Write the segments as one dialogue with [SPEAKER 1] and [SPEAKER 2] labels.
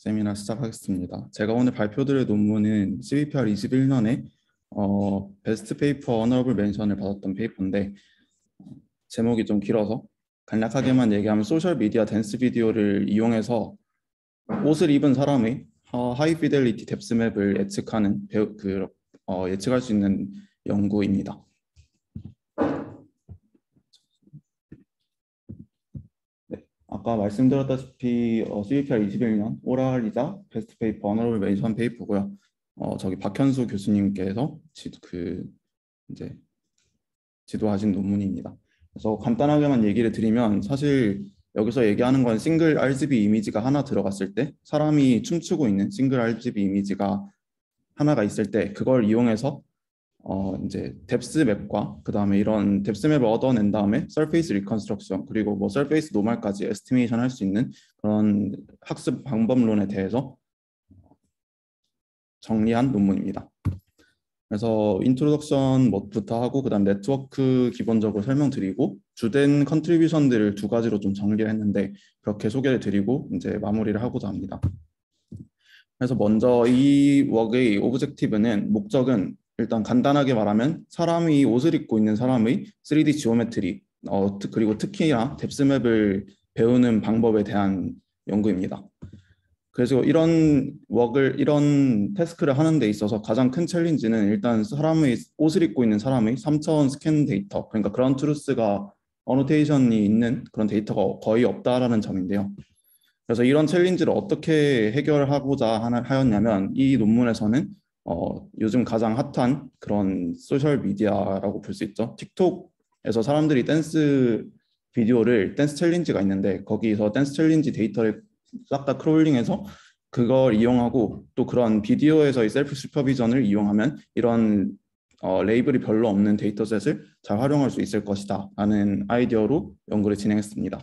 [SPEAKER 1] 세미나 시작하겠습니다. 제가 오늘 발표드릴 논문은 CVPR 21년에 어, best paper honorable mention을 받았던 paper인데 어, 제목이 좀 길어서 간략하게만 얘기하면 소셜 미디어 댄스 비디오를 이용해서 옷을 입은 사람의 high fidelity depth map을 예측하는 배우, 그, 어, 예측할 수 있는 연구입니다. 아까 말씀드렸다시피 어, CVPR 21년 oral이자 best paper honorable mention paper고요. 어, 저기 박현수 교수님께서 지, 그 이제 지도하신 논문입니다. 그래서 간단하게만 얘기를 드리면 사실 여기서 얘기하는 건 single RGB 이미지가 하나 들어갔을 때 사람이 춤추고 있는 single RGB 이미지가 하나가 있을 때 그걸 이용해서 어 이제 depth map과 그 다음에 이런 depth map을 얻어낸 다음에 surface reconstruction 그리고 뭐 surface normal까지 estimation 할 수 있는 그런 학습 방법론에 대해서 정리한 논문입니다. 그래서 introduction 뭐부터 하고 그다음 네트워크 기본적으로 설명드리고 주된 contribution들을 두 가지로 좀 정리를 했는데 그렇게 소개를 드리고 이제 마무리를 하고자 합니다. 그래서 먼저 이 work의 objective는 목적은 일단 간단하게 말하면 사람이 옷을 입고 있는 사람의 3D geometry 어, 그리고 특히나 depth map을 배우는 방법에 대한 연구입니다. 그래서 이런 work을 이런 task를 하는 데 있어서 가장 큰 챌린지는 일단 사람의 옷을 입고 있는 사람의 3차원 스캔 데이터 그러니까 ground truth가 annotation이 있는 그런 데이터가 거의 없다라는 점인데요. 그래서 이런 챌린지를 어떻게 해결하고자 하였냐면 이 논문에서는 어, 요즘 가장 핫한 그런 소셜 미디어라고 볼 수 있죠. 틱톡에서 사람들이 댄스 비디오를 댄스 challenge가 있는데 거기서 댄스 challenge 데이터를 싹 다 crawling해서 그걸 이용하고 또 그런 비디오에서의 self-supervision을 이용하면 이런 어, label이 별로 없는 dataset을 잘 활용할 수 있을 것이다 라는 아이디어로 연구를 진행했습니다.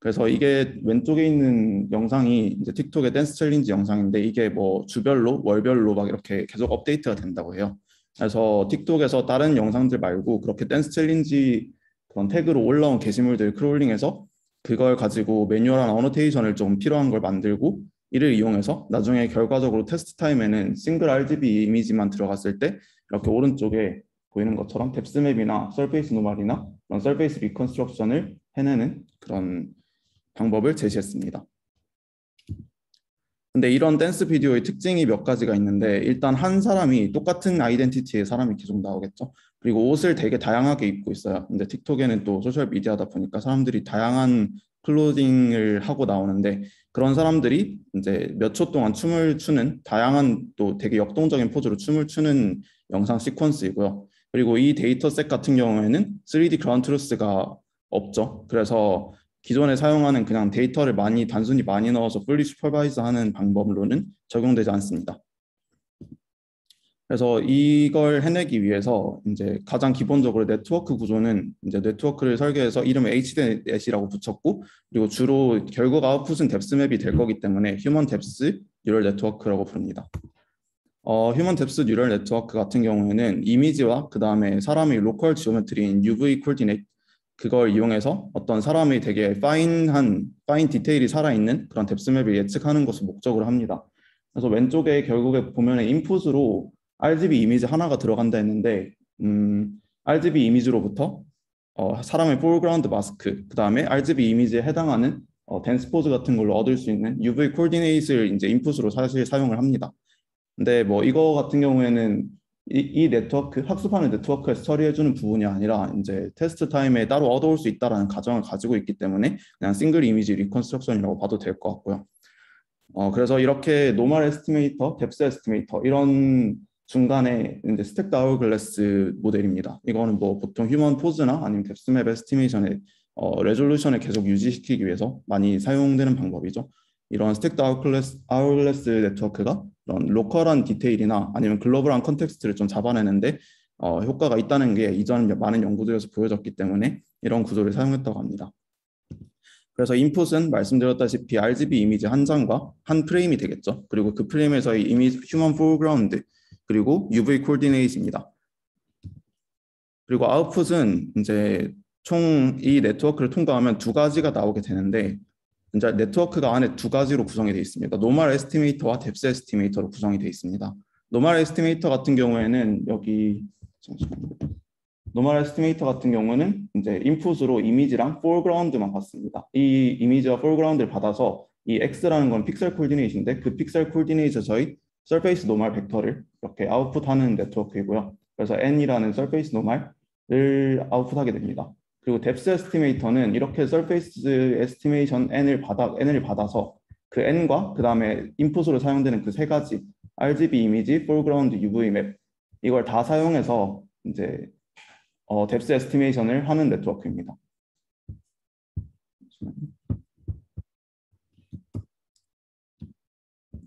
[SPEAKER 1] 그래서 이게 왼쪽에 있는 영상이 이제 TikTok의 댄스 challenge 영상인데 이게 뭐 주별로 월별로 막 이렇게 계속 업데이트가 된다고 해요. 그래서 TikTok에서 다른 영상들 말고 그렇게 댄스 challenge 그런 태그로 올라온 게시물들 crawling해서 그걸 가지고 manual한 annotation을 좀 필요한 걸 만들고 이를 이용해서 나중에 결과적으로 test time에는 single RGB 이미지만 들어갔을 때 이렇게 오른쪽에 보이는 것처럼 depth map이나 surface normal이나 그런 surface reconstruction을 해내는 그런 방법을 제시했습니다. 근데 이런 댄스 비디오의 특징이 몇 가지가 있는데 일단 한 사람이 똑같은 identity의 사람이 계속 나오겠죠. 그리고 옷을 되게 다양하게 입고 있어요. 근데 TikTok에는 또 소셜 미디어다 보니까 사람들이 다양한 clothing을 하고 나오는데 그런 사람들이 이제 몇 초 동안 춤을 추는 다양한 또 되게 역동적인 포즈로 춤을 추는 영상 시퀀스이고요. 그리고 이 dataset 같은 경우에는 3D ground truth가 없죠. 그래서 기존에 사용하는 그냥 데이터를 많이 단순히 많이 넣어서 fully supervise 하는 방법으로는 적용되지 않습니다. 그래서 이걸 해내기 위해서 이제 가장 기본적으로 네트워크 구조는 이제 네트워크를 설계해서 이름을 HDNet이라고 붙였고 그리고 주로 결국 아웃풋은 depth map이 될 거기 때문에 human depth neural network라고 부릅니다. 어, human depth neural network 같은 경우에는 이미지와 그 다음에 사람의 로컬 지오메트리인 UV 코디네이트 그걸 이용해서 어떤 사람이 되게 fine한 fine 디테일이 살아있는 그런 depth map을 예측하는 것을 목적으로 합니다. 그래서 왼쪽에 결국에 보면 인풋으로 RGB 이미지 하나가 들어간다 했는데 음, RGB 이미지로부터 어, 사람의 foreground mask 그 다음에 RGB 이미지에 해당하는 어, DensePose 같은 걸로 얻을 수 있는 UV coordinate를 이제 인풋으로 사실 사용을 합니다. 근데 뭐 이거 같은 경우에는 이, 이 네트워크 학습하는 네트워크에서 처리해주는 부분이 아니라 이제 test time에 따로 얻어올 수 있다라는 가정을 가지고 있기 때문에 그냥 single image reconstruction이라고 봐도 될 것 같고요. 어, 그래서 이렇게 normal estimator, depth estimator 이런 중간에 이제 stacked hourglass 모델입니다. 이거는 뭐 보통 human pose나 아니면 depth map estimation의 어, resolution을 계속 유지시키기 위해서 많이 사용되는 방법이죠. 이런 stacked hourglass hourglass 네트워크가 그런 local한 디테일이나 아니면 글로벌한 context를 좀 잡아내는데 어, 효과가 있다는 게 이전 많은 연구들에서 보여졌기 때문에 이런 구조를 사용했다고 합니다. 그래서 인풋은 말씀드렸다시피 RGB 이미지 한 장과 한 프레임이 되겠죠. 그리고 그 프레임에서의 이미지 human foreground 그리고 UV coordinate입니다. 그리고 아웃풋은 이제 총 이 네트워크를 통과하면 두 가지가 나오게 되는데 이제 네트워크가 안에 두 가지로 구성이 되어 있습니다. normal estimator와 depth estimator로 구성이 되어 있습니다. normal estimator 같은 경우에는 여기. normal estimator 같은 경우는 이제 인풋으로 이미지랑 foreground만 받습니다. 이 이미지와 foreground를 받아서 이 x라는 건 픽셀 coordinate인데 그 픽셀 coordinate에서의 surface normal 벡터를 이렇게 아웃풋하는 네트워크이고요. 그래서 n이라는 surface normal을 아웃풋하게 됩니다. 그리고 depth estimator는 이렇게 surface estimation n을 받아 n을 받아서 그 n과 그 다음에 인풋으로 사용되는 그 세 가지 RGB 이미지, foreground, UV map 이걸 다 사용해서 이제 어, depth estimation을 하는 네트워크입니다.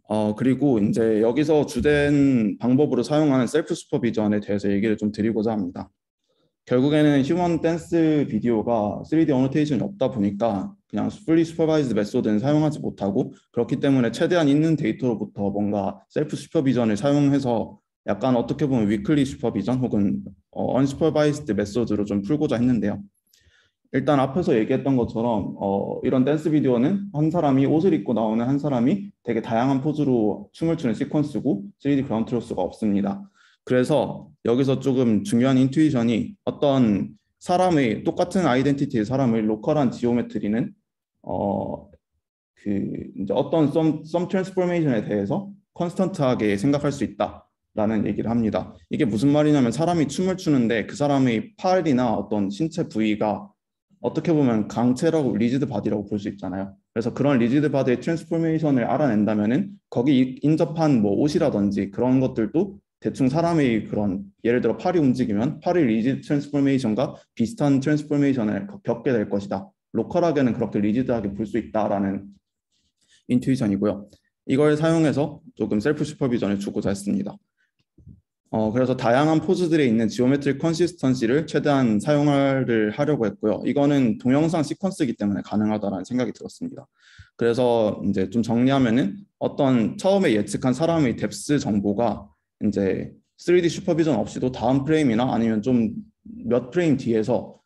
[SPEAKER 1] 어, 그리고 이제 여기서 주된 방법으로 사용하는 self-supervision에 대해서 얘기를 좀 드리고자 합니다. 결국에는 human 댄스 비디오가 3D annotation이 없다 보니까 그냥 fully supervise method는 사용하지 못하고 그렇기 때문에 최대한 있는 데이터로부터 뭔가 self-supervision을 사용해서 약간 어떻게 보면 weakly supervision 혹은 어, unsupervised method로 좀 풀고자 했는데요. 일단 앞에서 얘기했던 것처럼 어, 이런 댄스 비디오는 한 사람이 옷을 입고 나오는 한 사람이 되게 다양한 포즈로 춤을 추는 시퀀스고 3D ground truth가 없습니다. 그래서 여기서 조금 중요한 intuition이 어떤 사람의 똑같은 identity의 사람의 local한 geometry는 어, 그 이제 어떤 some, some transformation에 대해서 constant하게 생각할 수 있다라는 얘기를 합니다. 이게 무슨 말이냐면 사람이 춤을 추는데 그 사람의 팔이나 어떤 신체 부위가 어떻게 보면 강체라고 rigid body라고 볼 수 있잖아요. 그래서 그런 rigid body의 transformation을 알아낸다면은 거기 인접한 뭐 옷이라든지 그런 것들도 대충 사람의 그런 예를 들어 팔이 움직이면 팔의 rigid transformation과 비슷한 transformation을 겪게 될 것이다. local하게는 그렇게 rigid하게 볼 수 있다라는 intuition이고요. 이걸 사용해서 조금 self-supervision을 주고자 했습니다. 어, 그래서 다양한 포즈들에 있는 geometric consistency를 최대한 사용을 하려고 했고요. 이거는 동영상 시퀀스이기 때문에 가능하다라는 생각이 들었습니다. 그래서 이제 좀 정리하면은 어떤 처음에 예측한 사람의 depth 정보가 이제 3D supervision 없이도 다음 프레임이나 아니면 좀 몇 프레임 뒤에서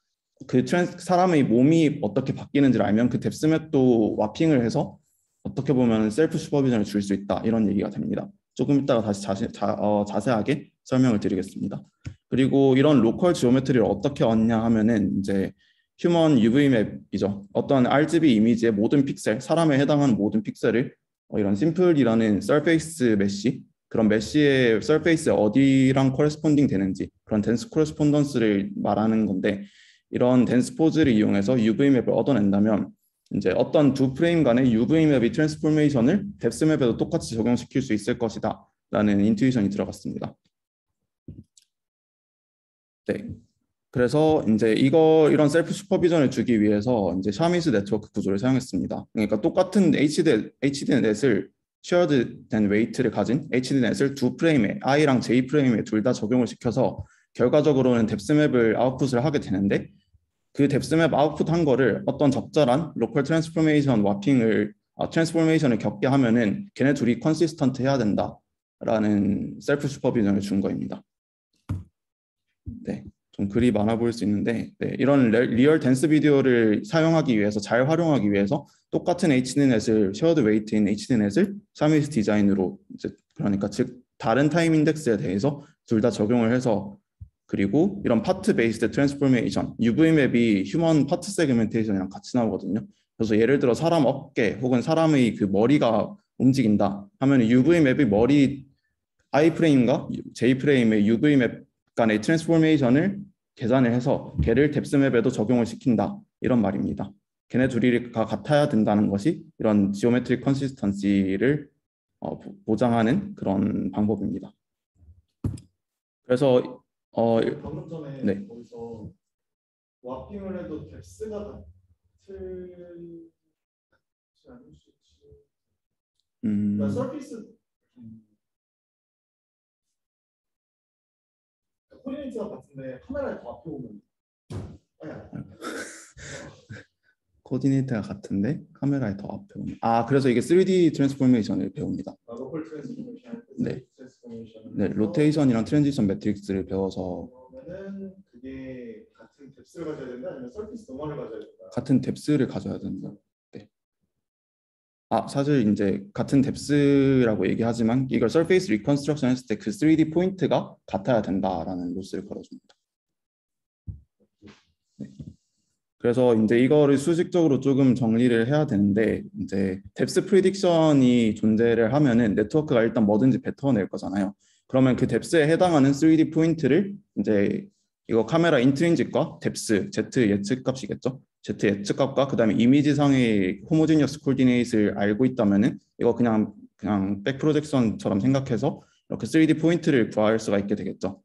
[SPEAKER 1] 그 trans, 사람의 몸이 어떻게 바뀌는지를 알면 그 depth map도 warping을 해서 어떻게 보면 self supervision을 줄 수 있다 이런 얘기가 됩니다. 조금 이따가 다시 자세, 자, 어, 자세하게 설명을 드리겠습니다. 그리고 이런 local geometry를 어떻게 얻냐 하면은 이제 휴먼 UV 맵이죠. 어떤 RGB 이미지의 모든 픽셀, 사람에 해당하는 모든 픽셀을 어, 이런 SMPL이라는 surface mesh 그런 mesh의 surface에 어디랑 corresponding 되는지 그런 dense correspondence를 말하는 건데 이런 DensePose를 이용해서 UV map을 얻어낸다면 이제 어떤 두 프레임 간의 UV 맵의 트랜스포메이션을 뎁스 맵에도 똑같이 적용시킬 수 있을 것이다 라는 intuition이 들어갔습니다. 네. 그래서 이제 이거 이런 self supervision을 주기 위해서 이제 Siamese 네트워크 구조를 사용했습니다. 그러니까 똑같은 HD HD넷을 쉐어드 된 웨이트를 가진 HD넷을 두 프레임에 I랑 J 프레임에 둘 다 적용을 시켜서 결과적으로는 depth map을 아웃풋을 하게 되는데 그 depth map 아웃풋 한 거를 어떤 적절한 local transformation warping을 아, transformation을 겪게 하면은 걔네 둘이 consistent 해야 된다라는 self supervision을 준 거입니다. 네, 좀 글이 많아 보일 수 있는데 네, 이런 real dance video를 사용하기 위해서 잘 활용하기 위해서 똑같은 HD넷을 쉐어드 웨이트인 HD넷을 샤미스 디자인으로 이제 그러니까 즉 다른 time index에 대해서 둘 다 적용을 해서 그리고 이런 파트 베이스드 트랜스포메이션 UV 맵이 휴먼 파트 세그멘테이션이랑 같이 나오거든요. 그래서 예를 들어 사람 어깨 혹은 사람의 그 머리가 움직인다 하면 UV map이 머리 I 프레임과 J 프레임의 UV 맵 간의 트랜스포메이션을 계산을 해서 걔를 depth map에도 적용을 시킨다 이런 말입니다. 걔네 둘이가 같아야 된다는 것이 이런 geometric consistency를 어, 보장하는 그런 방법입니다. 그래서 어
[SPEAKER 2] 방금 전에
[SPEAKER 1] 네.
[SPEAKER 2] 거기서 warping을 해도 depth가 같을 않을 수 있지.
[SPEAKER 1] 음,
[SPEAKER 2] 그러니까 surface coordinate가 같은데 카메라에 더 앞에 오면 아니 아니.
[SPEAKER 1] coordinate가 같은데 카메라에 더 앞에 오는 아 그래서 이게 3D 트랜스포메이션을 배웁니다.
[SPEAKER 2] 아, local transformation,
[SPEAKER 1] 네.
[SPEAKER 2] transformation.
[SPEAKER 1] 네, rotation이랑 translation matrix를 배워서
[SPEAKER 2] 그러면은 그게 같은 depth를 가져야 된다 아니면 surface normal을 가져야 된다.
[SPEAKER 1] 같은 depth를 가져야 된다. 아 사실 이제 같은 depth라고 얘기하지만 이걸 surface reconstruction 했을 때 그 3D point가 같아야 된다라는 loss를 걸어줍니다. 네. 그래서 이제 이거를 수식적으로 조금 정리를 해야 되는데 이제 depth prediction이 존재를 하면은 네트워크가 일단 뭐든지 뱉어낼 거잖아요. 그러면 그 depth에 해당하는 3D point를 이제 이거 카메라 인트린직과 뎁스 Z 예측값이겠죠. Z 예측값과 그다음에 이미지상의 homogeneous coordinate를 알고 있다면은 이거 그냥 그냥 back projection처럼 생각해서 이렇게 3D point를 구할 수가 있게 되겠죠.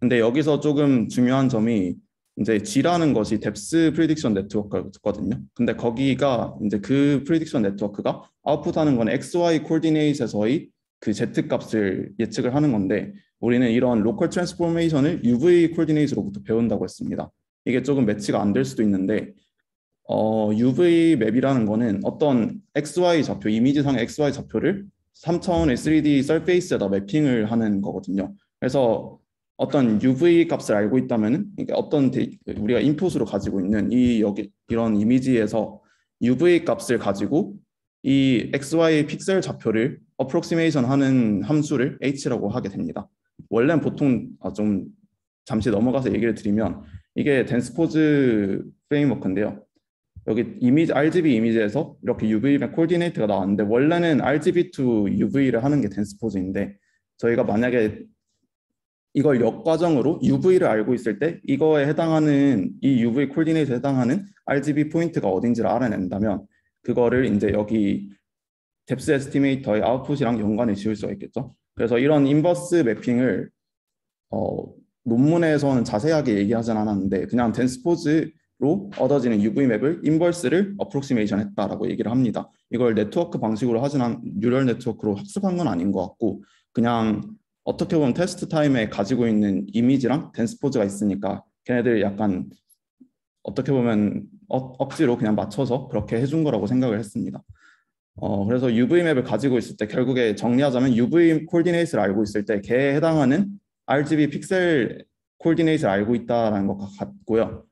[SPEAKER 1] 근데 여기서 조금 중요한 점이 이제 G라는 것이 depth prediction 네트워크거든요. 근데 거기가 이제 그 prediction 네트워크가 아웃풋하는 건 XY 코디네이트에서의 그 Z 값을 예측을 하는 건데 우리는 이런 로컬 트랜스포메이션을 UV 코디네이트로부터 배운다고 했습니다. 이게 조금 매치가 안 될 수도 있는데 어, UV map이라는 거는 어떤 XY 좌표, 이미지상의 XY 좌표를 3차원의 3D 서페이스에다 매핑을 하는 거거든요. 그래서 어떤 UV 값을 알고 있다면은 어떤 데이, 우리가 인풋으로 가지고 있는 이 여기 이런 이미지에서 UV 값을 가지고 이 XY 픽셀 좌표를 approximation 하는 함수를 h라고 하게 됩니다. 원래는 보통 아, 좀 잠시 넘어가서 얘기를 드리면 이게 DensePose framework인데요. 여기 이미지 RGB 이미지에서 이렇게 UV 맵 코디네이트가 나왔는데 원래는 RGB to UV를 하는 게 DensePose인데 저희가 만약에 이걸 역과정으로 UV를 알고 있을 때 이거에 해당하는 이 UV 코디네이트에 해당하는 RGB point가 어딘지를 알아낸다면 그거를 이제 여기 depth estimator의 아웃풋이랑 연관을 지을 수가 있겠죠. 그래서 이런 inverse mapping을 어, 논문에서는 자세하게 얘기하진 않았는데 그냥 덴스포즈 로 얻어지는 UV 맵을 인버스를 어프록시메이션 했다라고 얘기를 합니다. 이걸 네트워크 방식으로 하진 않, neural network로 학습한 건 아닌 것 같고 그냥 어떻게 보면 test time에 가지고 있는 이미지랑 DensePose가 있으니까 걔네들 약간 어떻게 보면 억, 억지로 그냥 맞춰서 그렇게 해준 거라고 생각을 했습니다. 어, 그래서 UV map을 가지고 있을 때 결국에 정리하자면 UV 코디네이트를 알고 있을 때 걔에 해당하는 RGB 픽셀 코디네이트를 알고 있다는 것 같고요.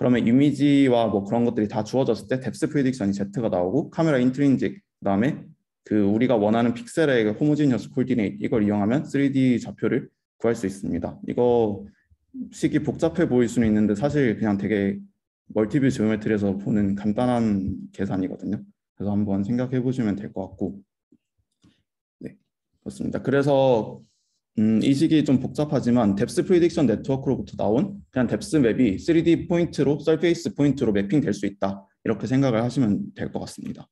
[SPEAKER 1] 그러면 이미지와 뭐 그런 것들이 다 주어졌을 때 depth prediction이 Z가 나오고 카메라 intrinsic 그다음에 그 우리가 원하는 픽셀의 homogeneous coordinate 이걸 이용하면 3D 좌표를 구할 수 있습니다. 이거 식이 복잡해 보일 수는 있는데 사실 그냥 되게 multi-view geometry에서 보는 간단한 계산이거든요. 그래서 한번 생각해 보시면 될 것 같고 네 그렇습니다. 그래서 음, 이 식이 좀 복잡하지만 depth prediction 네트워크로부터 나온 그냥 depth map이 3D 포인트로 surface 포인트로 mapping 될 수 있다 이렇게 생각을 하시면 될 것 같습니다.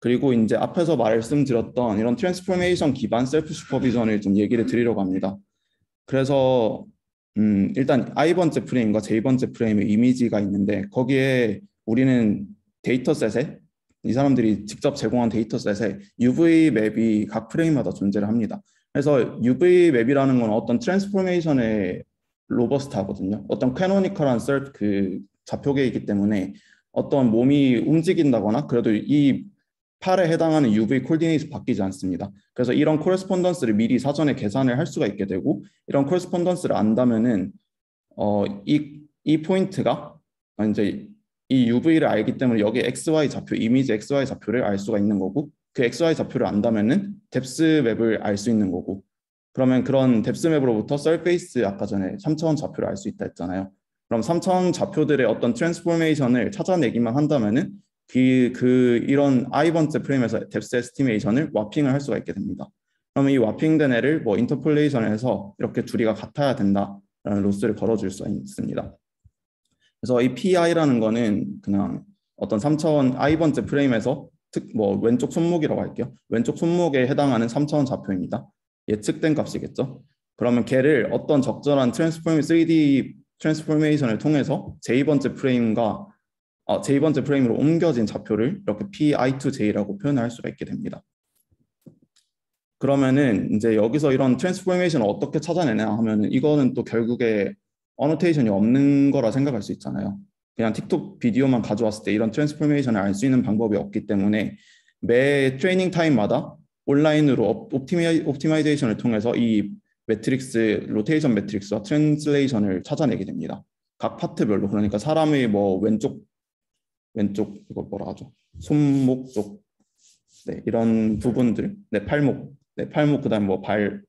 [SPEAKER 1] 그리고 이제 앞에서 말씀드렸던 이런 transformation 기반 self-supervision을 좀 얘기를 드리려고 합니다. 그래서 음, 일단 I번째 프레임과 J번째 프레임의 이미지가 있는데 거기에 우리는 dataset에 이 사람들이 직접 제공한 데이터셋에 UV 맵이 각 프레임마다 존재를 합니다. 그래서 UV map이라는 건 어떤 transformation의 robust하거든요. 어떤 canonical한 그 좌표계이기 때문에 어떤 몸이 움직인다거나 그래도 이 팔에 해당하는 UV coordinate 바뀌지 않습니다. 그래서 이런 correspondence를 미리 사전에 계산을 할 수가 있게 되고 이런 correspondence를 안다면은 어, 이, 이 포인트가 이제 이 UV를 알기 때문에 여기 XY 좌표, 이미지 XY 좌표를 알 수가 있는 거고 그 XY 좌표를 안다면은 depth map을 알 수 있는 거고 그러면 그런 depth map으로부터 surface 아까 전에 3차원 좌표를 알 수 있다 했잖아요. 그럼 3차원 좌표들의 어떤 transformation을 찾아내기만 한다면은 그, 그 이런 i번째 프레임에서 depth estimation을 warping을 할 수가 있게 됩니다. 그러면 이 warping된 애를 뭐 interpolation을 해서 이렇게 둘이가 같아야 된다라는 loss를 걸어줄 수 있습니다. 그래서 이 PI라는 거는 그냥 어떤 3차원 i번째 프레임에서 특, 뭐 왼쪽 손목이라고 할게요. 왼쪽 손목에 해당하는 3차원 좌표입니다. 예측된 값이겠죠. 그러면 걔를 어떤 적절한 트랜스포메 3D 트랜스포메이션을 통해서 J번째 프레임과 어, J번째 프레임으로 옮겨진 좌표를 이렇게 PI2J라고 표현을 할 수가 있게 됩니다. 그러면은 이제 여기서 이런 transformation을 어떻게 찾아내냐 하면은 이거는 또 결국에 annotation이 없는 거라 생각할 수 있잖아요. 그냥 틱톡 비디오만 가져왔을 때 이런 transformation을 알 수 있는 방법이 없기 때문에 매 training time마다 온라인으로 optimi, optimization을 통해서 이 매트릭스, 로테이션 매트릭스와 translation을 찾아내게 됩니다. 각 파트별로 그러니까 사람의 뭐 왼쪽 왼쪽 이거 뭐라 하죠? 손목 쪽 네, 이런 부분들, 네, 팔목, 네, 팔목 그다음 뭐 발,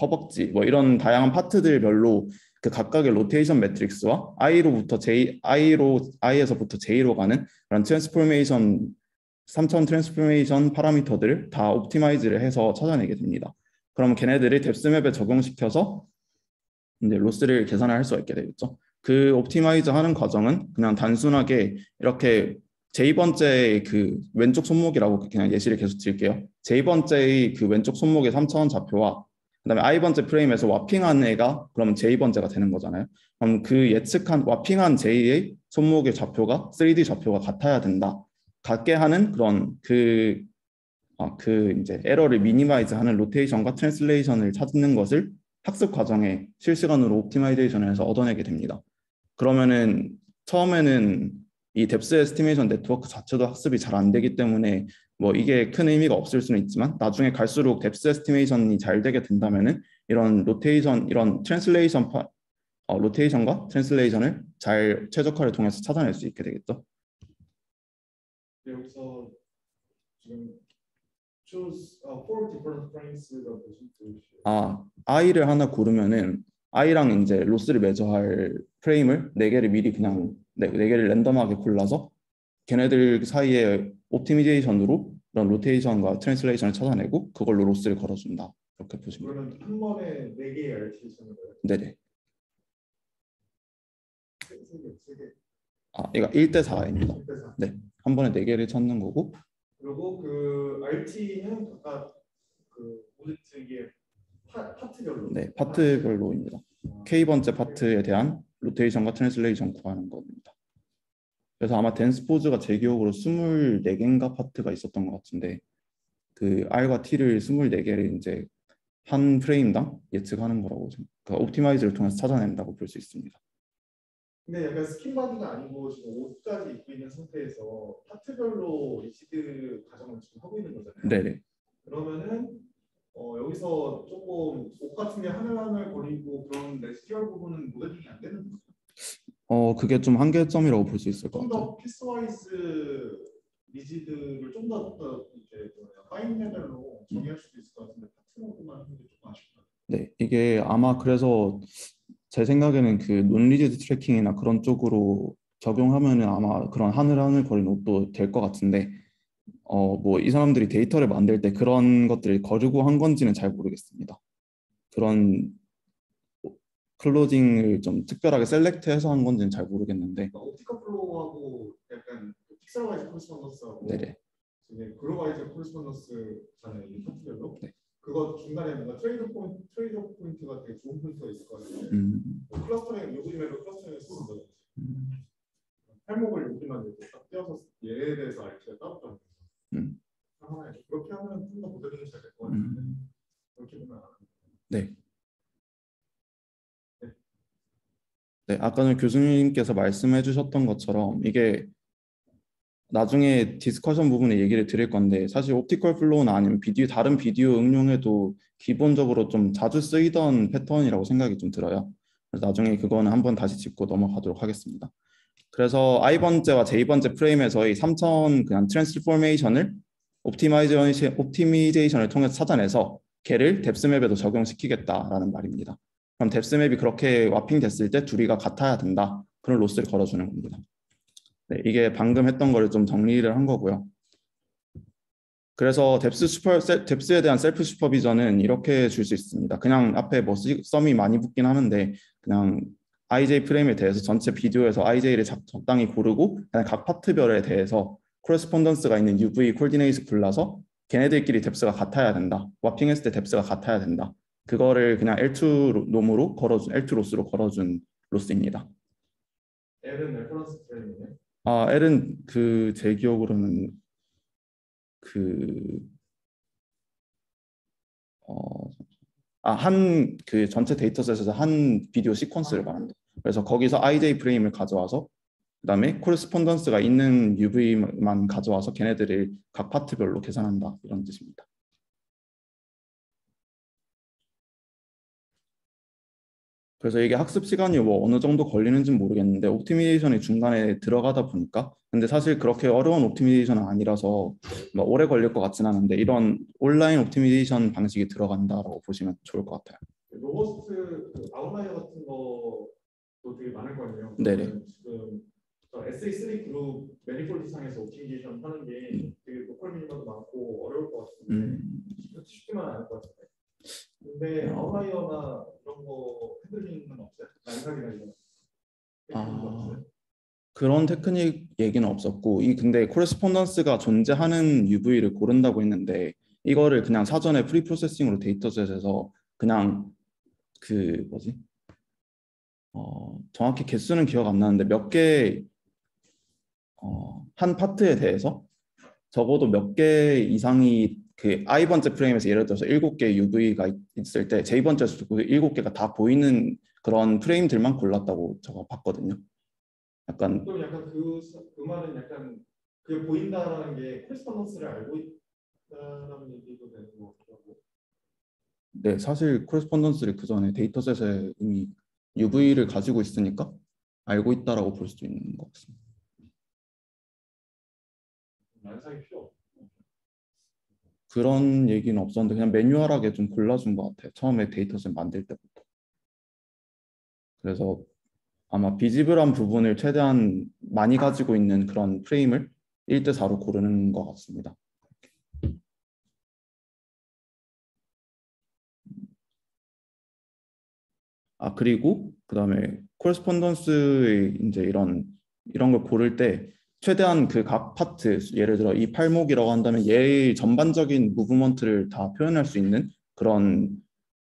[SPEAKER 1] 허벅지 뭐 이런 다양한 파트들별로 그 각각의 로테이션 매트릭스와 I로부터 J, I로 I에서부터 J로 가는 그런 transformation 3차원 transformation 파라미터들을 다 optimize를 해서 찾아내게 됩니다. 그럼 걔네들을 depth map에 적용시켜서 이제 loss를 계산할 수가 있게 되겠죠. 그 optimize 하는 과정은 그냥 단순하게 이렇게 J번째의 그 왼쪽 손목이라고 그냥 예시를 계속 드릴게요. J번째의 그 왼쪽 손목의 3차원 좌표와 그다음에 I번째 프레임에서 warping한 애가 그러면 J번째가 되는 거잖아요. 그럼 그 예측한 warping한 J의 손목의 좌표가 3D 좌표가 같아야 된다. 같게 하는 그런 그, 어, 그 이제 에러를 minimize 하는 rotation과 translation을 찾는 것을 학습 과정에 실시간으로 optimization을 해서 얻어내게 됩니다. 그러면은 처음에는 이 depth estimation 네트워크 자체도 학습이 잘 안 되기 때문에 뭐 이게 큰 의미가 없을 수는 있지만 나중에 갈수록 depth estimation이 잘 되게 된다면은 이런 로테이션 이런 translation 파, 어, rotation과 translation을 잘 최적화를 통해서 찾아낼 수 있게 되겠죠.
[SPEAKER 2] 네, 여기서 지금 choose uh, four different 무슨 뜻이에요?
[SPEAKER 1] 아 i를 하나 고르면은 i랑 이제 loss를 measure할 프레임을 네 개를 미리 그냥 네, 네 개를 랜덤하게 골라서 걔네들 사이에 optimization으로 그런 rotation과 translation을 찾아내고 그걸로 loss를 걸어준다 이렇게 보시면.
[SPEAKER 2] 그러면 한 번에 네 개의 RT 쓰는 거예요?
[SPEAKER 1] 네네.
[SPEAKER 2] 세 개, 세 개.
[SPEAKER 1] 아 이거 1대 4입니다.
[SPEAKER 2] 그래서
[SPEAKER 1] 네. 한 번에 네 개를 찾는 거고
[SPEAKER 2] 그리고 그 RT는 각각 그 object 이게 파, 파트별로.
[SPEAKER 1] 네 파트별로입니다. K 번째 파트에 대한 rotation과 translation 구하는 겁니다. 그래서 아마 DensePose가 제 기억으로 24개인가 파트가 있었던 것 같은데 그 R과 T를 24개를 이제 한 프레임당 예측하는 거라고 생각- 그 optimize를 통해서 찾아낸다고 볼 수 있습니다.
[SPEAKER 2] 근데 약간 skin body가 아니고 지금 옷까지 입고 있는 상태에서 파트별로 rigid 과정을 지금 하고 있는 거잖아요.
[SPEAKER 1] 네네.
[SPEAKER 2] 그러면은 어, 여기서 조금 옷 같은 게 하늘하늘 거리고 그런 residual 부분은 모델링이 안 되는 거죠.
[SPEAKER 1] 어 그게 좀 한계점이라고 볼 수 있을 것 같아요.
[SPEAKER 2] 좀더 piecewise rigid를 좀 더 이제 fine 레벨로 정의할 수도 있을 것 같은데 파트로만 하는 게 조금 아쉽다.
[SPEAKER 1] 네, 이게 아마 그래서 제 생각에는 그 non-rigid tracking이나 그런 쪽으로 적용하면은 아마 그런 하늘하늘 거리는 옷도 될 것 같은데 어 뭐 이 사람들이 데이터를 만들 때 그런 것들을 거르고 한 건지는 잘 모르겠습니다. 그런 clothing을 좀 특별하게 select해서 한 건지는 잘 모르겠는데
[SPEAKER 2] 그러니까 optical flow하고 약간 pixel-wise correspondence하고
[SPEAKER 1] 네네
[SPEAKER 2] 이제 global-wise correspondence잖아요 이 파트별로.
[SPEAKER 1] 네.
[SPEAKER 2] 그거 중간에 뭔가 trade point trade point가 되게 좋은 포인트가 있을 것 같은데
[SPEAKER 1] 음,
[SPEAKER 2] 뭐 clustering 요즘에도 clustering 쓰는 거죠.
[SPEAKER 1] 음,
[SPEAKER 2] 팔목을 여기만 이렇게 딱 띄어서 얘에 대해서 RT가 따로 따로.
[SPEAKER 1] 음.
[SPEAKER 2] 아, 그렇게 하면 좀더 모델링이 잘 될 것 같은데
[SPEAKER 1] 음.
[SPEAKER 2] 그렇게 보면 안
[SPEAKER 1] 네. 네, 아까 전 교수님께서 말씀해 주셨던 것처럼 이게 나중에 discussion 부분에 얘기를 드릴 건데 사실 optical flow나 아니면 비디오 다른 비디오 응용에도 기본적으로 좀 자주 쓰이던 패턴이라고 생각이 좀 들어요. 그래서 나중에 그거는 한번 다시 짚고 넘어가도록 하겠습니다. 그래서 I번째와 J번째 프레임에서의 3차원 그냥 transformation을 optimization, optimization을 통해서 찾아내서 걔를 depth map에도 적용시키겠다라는 말입니다. 그럼 depth map이 그렇게 warping 됐을 때 둘이가 같아야 된다. 그런 loss를 걸어주는 겁니다. 네, 이게 방금 했던 거를 좀 정리를 한 거고요. 그래서 depth super sel- depth에 대한 self supervision은 이렇게 줄 수 있습니다. 그냥 앞에 뭐 시- sum이 많이 붙긴 하는데 그냥 IJ 프레임에 대해서 전체 비디오에서 IJ를 적당히 고르고 그냥 각 파트별에 대해서 correspondence가 있는 UV coordinate 골라서 걔네들끼리 depth가 같아야 된다. warping했을 때 depth가 같아야 된다. 그거를 그냥 L2 놈으로 걸어준 L2 loss로 걸어준 loss입니다.
[SPEAKER 2] L은 reference 프레임이네.
[SPEAKER 1] 아 L은 그 제 기억으로는 그 어, 아 한 그 전체 데이터셋에서 한 비디오 시퀀스를 말합니다. 그래서 거기서 IJ 프레임을 가져와서 그다음에 코레스폰던스가 있는 UV만 가져와서 걔네들을 각 파트별로 계산한다 이런 뜻입니다. 그래서 이게 학습 시간이 뭐 어느 정도 걸리는지는 모르겠는데 옵티미제이션이 중간에 들어가다 보니까 근데 사실 그렇게 어려운 옵티미제이션은 아니라서 막 오래 걸릴 것 같진 않은데 이런 온라인 optimization 방식이 들어간다라고 보시면 좋을 것 같아요.
[SPEAKER 2] 그 outlier 같은 것도 되게 많을 거 아니에요.
[SPEAKER 1] 네네.
[SPEAKER 2] 지금 저 SE3 그룹 manifold 상에서 optimization 하는 게 되게 local minima도 많고 어려울 것 같은데
[SPEAKER 1] 음,
[SPEAKER 2] 쉽지만 않을 것 같은데. 근데
[SPEAKER 1] 어.
[SPEAKER 2] outlier나 이런 거 handling은 없어요? 난사기나 이런.
[SPEAKER 1] 아. 그런 테크닉 얘기는 없었고 이 근데 correspondence가 존재하는 UV를 고른다고 했는데 이거를 그냥 사전에 preprocessing으로 dataset에서 그냥 그 뭐지 어 정확히 개수는 기억 안 나는데 몇 개 어, 한 파트에 대해서 적어도 몇 개 이상이 그 I 번째 프레임에서 예를 들어서 일곱 개 UV가 있을 때 J 번째에서 그 일곱 개가 다 보이는 그런 프레임들만 골랐다고 제가 봤거든요. 약간
[SPEAKER 2] 그럼 약간 그, 사- 그 말은 약간 그게 보인다라는 게 correspondence를 알고 있다라는 얘기도 되는 것 하고.
[SPEAKER 1] 네, 사실 correspondence를 그 전에 dataset에 이미 UV를 가지고 있으니까 알고 있다라고 볼 수도 있는 것 같습니다.
[SPEAKER 2] RANSAC 필요.
[SPEAKER 1] 그런 얘기는 없었는데 그냥 manual하게 좀 골라준 것 같아요. 처음에 dataset 만들 때부터. 그래서 아마 비지블한 부분을 최대한 많이 가지고 있는 그런 프레임을 1대 4로 고르는 것 같습니다. 아 그리고 그 다음에 코레스폰던스의 이제 이런 이런 걸 고를 때 최대한 그 각 파트 예를 들어 이 팔목이라고 한다면 얘의 전반적인 무브먼트를 다 표현할 수 있는 그런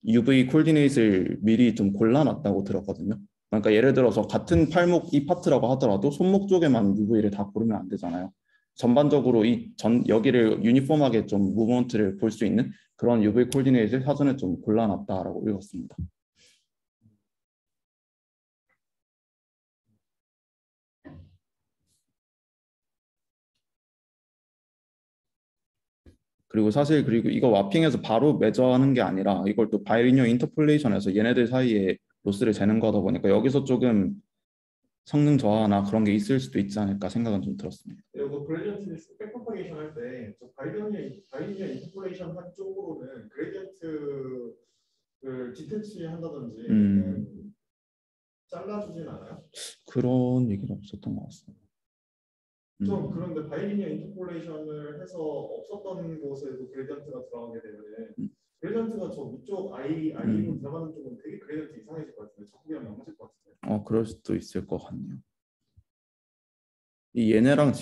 [SPEAKER 1] UV 콜디네이트를 미리 좀 골라놨다고 들었거든요. 그러니까 예를 들어서 같은 팔목 이 파트라고 하더라도 손목 쪽에만 UV를 다 고르면 안 되잖아요. 전반적으로 이 전 여기를 uniform하게 좀 movement를 볼 수 있는 그런 UV 콜디네이트를 사전에 좀 골라놨다라고 읽었습니다. 그리고 사실 그리고 이거 warping해서 바로 measure하는 게 아니라 이걸 또 바이리니어 인터폴레이션에서 얘네들 사이에 loss를 재는 거다 보니까 여기서 조금 성능 저하나 그런 게 있을 수도 있지 않을까 생각은 좀 들었습니다.
[SPEAKER 2] 이거 gradient backpropagation 할 때 저 bilinear bilinear interpolation 한 쪽으로는 gradient를 detach 한다든지
[SPEAKER 1] 음.
[SPEAKER 2] 잘라주진 않아요?
[SPEAKER 1] 그런 얘기는 없었던 것 같습니다. 음.
[SPEAKER 2] 좀 그런데 바이리니어 인터폴레이션을 해서 없었던 곳에도 그레디언트가 들어가게 되면
[SPEAKER 1] 음.
[SPEAKER 2] 그레디언트가 저 위쪽 아이 아이로 들어가는 쪽은 되게 그레디언트 이상해질 것 같은데 적국이랑 영어질 것 같은데
[SPEAKER 1] 어 그럴 수도 있을 것 같네요. 이 얘네랑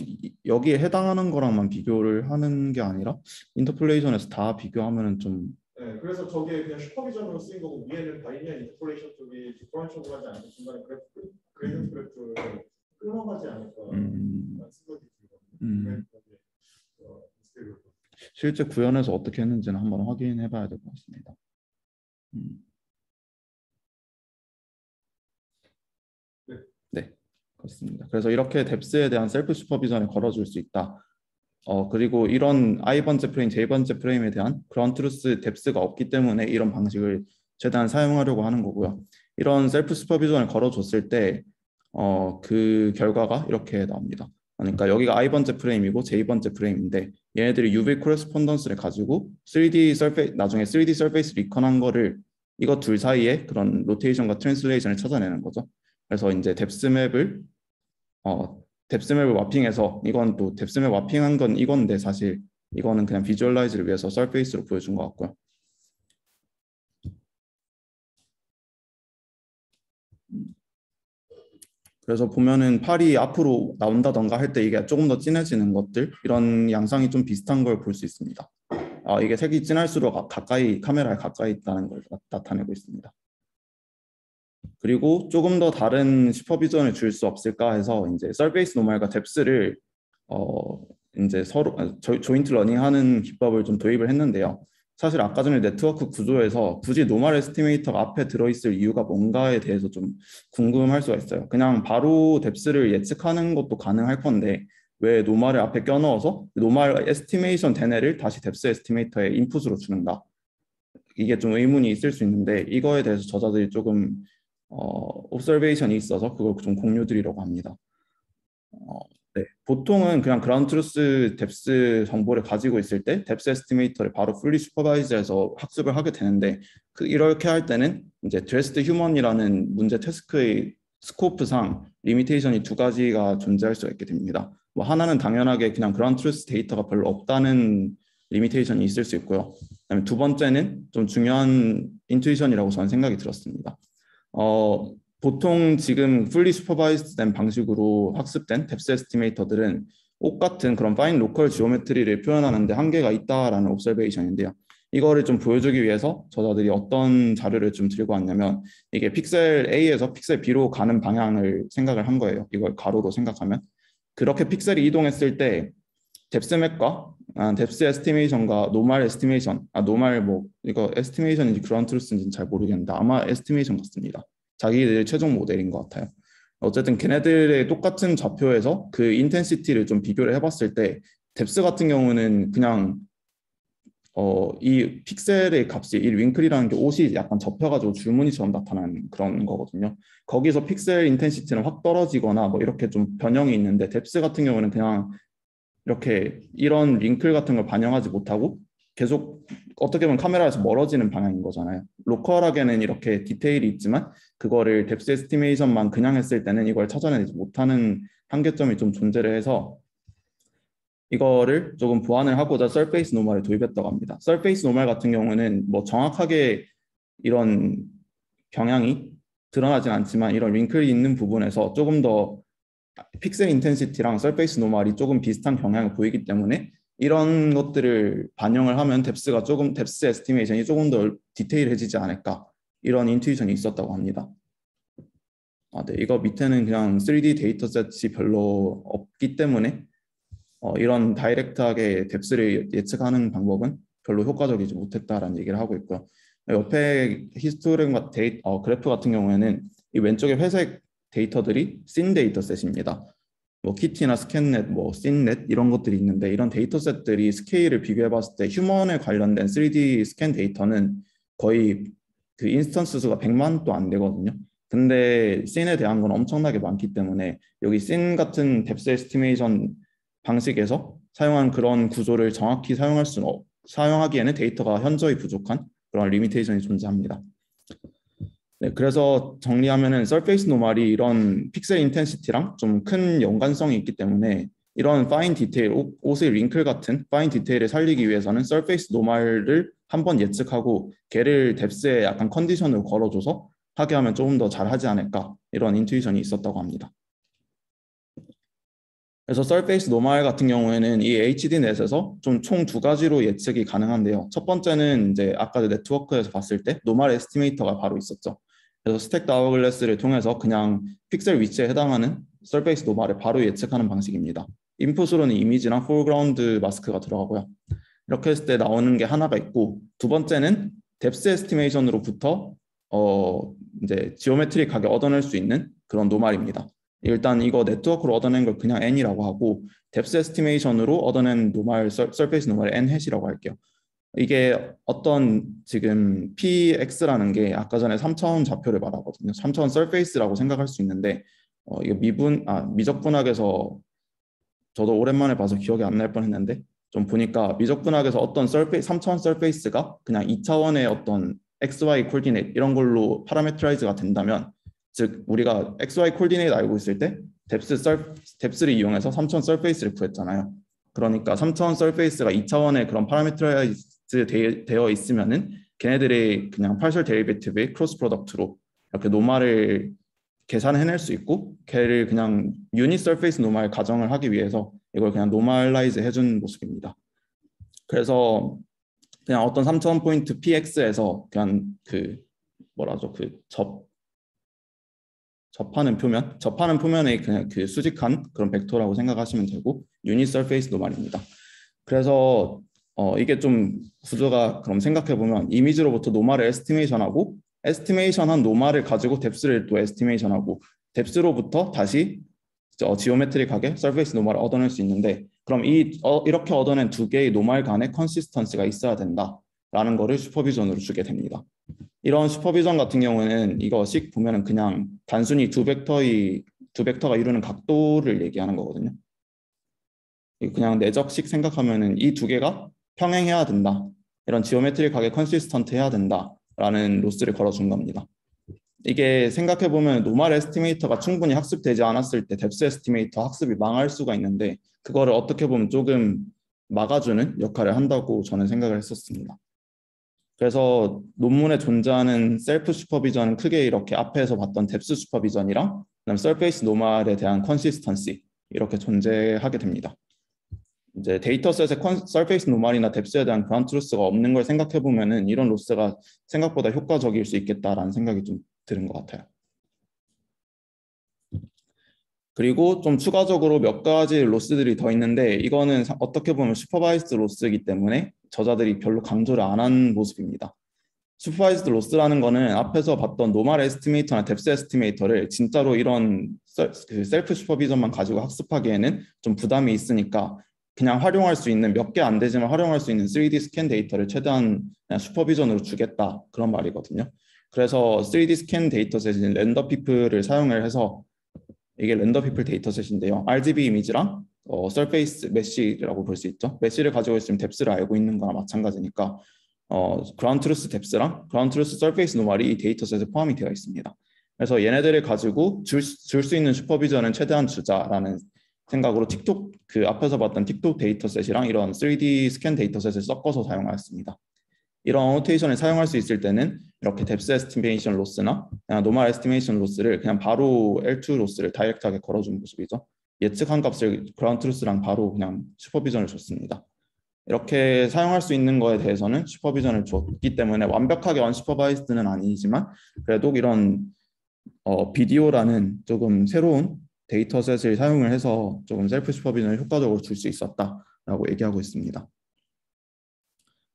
[SPEAKER 1] 여기에 해당하는 거랑만 비교를 하는 게 아니라 인터폴레이션에서 다 비교하면은 좀
[SPEAKER 2] 네, 그래서 저게 그냥 슈퍼비전으로 쓰인 거고 위에는 바이니어 인터폴레이션 쪽이 디퍼런셜로 하지 않고 중간에 그래프 그레디언트 그래프를 끊어가지 않을까
[SPEAKER 1] 음,
[SPEAKER 2] 라는 생각이 들거든요.
[SPEAKER 1] 음,
[SPEAKER 2] 어.
[SPEAKER 1] 실제 구현에서 어떻게 했는지는 한번 확인해 봐야 될 것 같습니다. 음.
[SPEAKER 2] 네.
[SPEAKER 1] 네, 그렇습니다. 그래서 이렇게 depth에 대한 self supervision을 걸어줄 수 있다. 어 그리고 이런 I 번째 프레임, J 번째 프레임에 대한 ground truth depth가 없기 때문에 이런 방식을 최대한 사용하려고 하는 거고요. 이런 self supervision을 걸어줬을 때 어 그 결과가 이렇게 나옵니다. 그러니까 여기가 I 번째 프레임이고 J 번째 프레임인데 얘네들이 UV 코레스폰던스를 가지고 3D surfa- 나중에 3D 서페이스 리컨한 거를 이거 둘 사이에 그런 로테이션과 translation을 찾아내는 거죠. 그래서 이제 depth map을 어 depth map을 warping해서 이건 또 depth map warping한 건 이건데 사실 이거는 그냥 visualize를 위해서 surface로 보여준 것 같고요. 그래서 보면은 팔이 앞으로 나온다던가 할 때 이게 조금 더 진해지는 것들 이런 양상이 좀 비슷한 걸 볼 수 있습니다. 아, 이게 색이 진할수록 가- 가까이 카메라에 가까이 있다는 걸 나- 나타내고 있습니다. 그리고 조금 더 다른 supervision을 줄 수 없을까 해서 이제 surface normal과 depth를 어 이제 서로 아, 조, joint learning하는 기법을 좀 도입을 했는데요. 사실 아까 전에 네트워크 구조에서 굳이 normal estimator가 앞에 들어있을 이유가 뭔가에 대해서 좀 궁금할 수가 있어요. 그냥 바로 depth를 예측하는 것도 가능할 건데 왜 normal을 앞에 껴넣어서 normal estimation 된 애를 다시 depth estimator에 input으로 주는가? 이게 좀 의문이 있을 수 있는데 이거에 대해서 저자들이 조금 어, observation이 있어서 그걸 좀 공유 드리려고 합니다. 어, 네, 보통은 그냥 ground truth depth 정보를 가지고 있을 때 depth estimator를 바로 fully supervise해서 학습을 하게 되는데 그 이렇게 할 때는 이제 dressed human이라는 문제 task의 scope상 limitation이 두 가지가 존재할 수가 있게 됩니다. 뭐 하나는 당연하게 그냥 ground truth 데이터가 별로 없다는 limitation이 있을 수 있고요. 그다음에 두 번째는 좀 중요한 intuition이라고 저는 생각이 들었습니다. 어, 보통 지금 fully supervised 된 방식으로 학습된 depth estimator들은 똑같은 그런 fine local geometry를 표현하는데 한계가 있다라는 observation인데요. 이거를 좀 보여주기 위해서 저자들이 어떤 자료를 좀 들고 왔냐면 이게 픽셀 A에서 픽셀 B로 가는 방향을 생각을 한 거예요. 이걸 가로로 생각하면 그렇게 픽셀이 이동했을 때 depth map과 아, depth estimation과 normal estimation 아 normal 뭐 이거 estimation인지 ground truth인지는 잘 모르겠는데 아마 estimation 같습니다. 자기들 최종 모델인 것 같아요. 어쨌든 걔네들의 똑같은 좌표에서 그 intensity를 좀 비교를 해봤을 때 depth 같은 경우는 그냥 어, 이 픽셀의 값이 이 wrinkle이라는 게 옷이 약간 접혀가지고 줄무늬처럼 나타나는 그런 거거든요. 거기서 픽셀 intensity는 확 떨어지거나 뭐 이렇게 좀 변형이 있는데 depth 같은 경우는 그냥 이렇게 이런 wrinkle 같은 걸 반영하지 못하고 계속 어떻게 보면 카메라에서 멀어지는 방향인 거잖아요. local하게는 이렇게 디테일이 있지만 그거를 depth estimation만 그냥 했을 때는 이걸 찾아내지 못하는 한계점이 좀 존재를 해서 이거를 조금 보완을 하고자 surface normal을 도입했다고 합니다. surface normal 같은 경우는 뭐 정확하게 이런 경향이 드러나진 않지만 이런 wrinkle이 있는 부분에서 조금 더 픽셀 intensity랑 surface normal이 조금 비슷한 경향을 보이기 때문에 이런 것들을 반영을 하면 depth가 조금 depth estimation이 조금 더 디테일해지지 않을까 이런 intuition이 있었다고 합니다. 아, 네, 이거 밑에는 그냥 3D dataset이 별로 없기 때문에 어, 이런 direct하게 depth를 예측하는 방법은 별로 효과적이지 못했다라는 얘기를 하고 있고요. 옆에 히스토그램 데이, 어, 그래프 같은 경우에는 이 왼쪽에 회색 데이터들이 scene dataset입니다. 뭐 KITTI나 ScanNet, 뭐 SceneNet 이런 것들이 있는데 이런 dataset들이 스케일을 비교해 봤을 때 human에 관련된 3D 스캔 데이터는 거의 그 instance 수가 100만 도 안 되거든요. 근데 scene에 대한 건 엄청나게 많기 때문에 여기 씬 같은 depth estimation 방식에서 사용한 그런 구조를 정확히 사용할 수는 없, 사용하기에는 데이터가 현저히 부족한 그런 limitation이 존재합니다. 네, 그래서 정리하면은 surface normal이 이런 픽셀 intensity랑 좀 큰 연관성이 있기 때문에 이런 fine detail, 옷의 wrinkle 같은 fine detail을 살리기 위해서는 surface normal을 한번 예측하고 걔를 depth에 약간 condition을 걸어줘서 하게 하면 조금 더 잘하지 않을까 이런 intuition이 있었다고 합니다. 그래서 surface normal 같은 경우에는 이 HDNet에서 좀 총 두 가지로 예측이 가능한데요. 첫 번째는 이제 아까 네트워크에서 봤을 때 normal estimator가 바로 있었죠. 그래서 stacked hourglass를 통해서 그냥 픽셀 위치에 해당하는 surface normal을 바로 예측하는 방식입니다. input으로는 이미지랑 foreground mask가 들어가고요. 이렇게 했을 때 나오는 게 하나가 있고 두 번째는 depth estimation으로부터 어 이제 geometric하게 얻어낼 수 있는 그런 normal입니다. 일단 이거 네트워크로 얻어낸 걸 그냥 n이라고 하고 depth estimation으로 얻어낸 노말 서페이스 노말을 n 해시라고 할게요. 이게 어떤 지금 px라는 게 아까 전에 3차원 좌표를 말하거든요. 3차원 surface라고 생각할 수 있는데 어, 이거 미분 아 미적분학에서 저도 오랜만에 봐서 기억이 안 날 뻔했는데 좀 보니까 미적분학에서 어떤 surface 3차원 surface가 그냥 2차원의 어떤 xy coordinate 이런 걸로 parametrize가 된다면 즉 우리가 xy coordinate 알고 있을 때 depth 썰 depth를 이용해서 3차원 surface를 구했잖아요. 그러니까 3차원 surface가 2차원의 그런 parametrize 되어 있으면은 걔네들의 그냥 partial derivative의 cross product로 이렇게 normal을 계산해낼 수 있고 걔를 그냥 unit surface normal 가정을 하기 위해서 이걸 그냥 normalize 해준 모습입니다. 그래서 그냥 어떤 3차원 포인트 px에서 그냥 그 뭐라죠 그 접 접하는 표면, 접하는 표면에 그냥 그 수직한 그런 벡터라고 생각하시면 되고 unit surface normal입니다. 그래서 어, 이게 좀 구조가 그럼 생각해 보면 이미지로부터 노말을 에스티메이션하고 에스티메이션한 노말을 가지고 depth를 또 estimation하고 depth로부터 다시 어, geometric하게 surface normal을 얻어낼 수 있는데 그럼 이 어, 이렇게 얻어낸 두 개의 normal 간의 consistence가 있어야 된다라는 거를 supervision으로 주게 됩니다. 이런 supervision 같은 경우는 이거 식 보면은 그냥 단순히 두 벡터의 두 벡터가 이루는 각도를 얘기하는 거거든요. 그냥 내적식 생각하면은 이 두 개가 평행해야 된다. 이런 geometric하게 consistent 해야 된다라는 loss를 걸어준 겁니다. 이게 생각해 보면 normal estimator가 충분히 학습되지 않았을 때 depth estimator 학습이 망할 수가 있는데 그거를 어떻게 보면 조금 막아주는 역할을 한다고 저는 생각을 했었습니다. 그래서 논문에 존재하는 self supervision은 크게 이렇게 앞에서 봤던 depth supervision이랑 그다음 surface normal에 대한 consistency 이렇게 존재하게 됩니다. 이제 dataset에 surface normal이나 depth에 대한 ground truth가 없는 걸 생각해 보면은 이런 loss가 생각보다 효과적일 수 있겠다라는 생각이 좀 드는 것 같아요. 그리고 좀 추가적으로 몇 가지 loss들이 더 있는데 이거는 어떻게 보면 supervised loss이기 때문에 저자들이 별로 강조를 안 한 모습입니다. supervised loss라는 거는 앞에서 봤던 normal estimator나 depth estimator를 진짜로 이런 그 self supervision만 가지고 학습하기에는 좀 부담이 있으니까 그냥 활용할 수 있는 몇 개 안 되지만 활용할 수 있는 3D 스캔 데이터를 최대한 supervision으로 주겠다 그런 말이거든요. 그래서 3D 스캔 dataset인 RenderPeople을 사용을 해서 이게 RenderPeople dataset인데요. RGB 이미지랑 어, surface mesh라고 볼 수 있죠. mesh를 가지고 있으면 depth를 알고 있는 거나 마찬가지니까 어, ground truth depth랑 ground truth surface normal이 이 dataset에 포함이 되어 있습니다. 그래서 얘네들을 가지고 줄 수 있는 supervision은 최대한 주자라는 생각으로 TikTok 그 앞에서 봤던 TikTok dataset이랑 이런 3D 스캔 dataset을 섞어서 사용하였습니다. 이런 annotation을 사용할 수 있을 때는 이렇게 depth estimation loss나 normal estimation loss를 그냥 바로 L2 loss를 direct하게 걸어준 모습이죠. 예측한 값을 ground truth랑 바로 그냥 supervision을 줬습니다. 이렇게 사용할 수 있는 거에 대해서는 supervision을 줬기 때문에 완벽하게 unsupervised는 아니지만 그래도 이런 어, 비디오라는 조금 새로운 dataset을 사용을 해서 조금 self supervision을 효과적으로 줄 수 있었다라고 얘기하고 있습니다.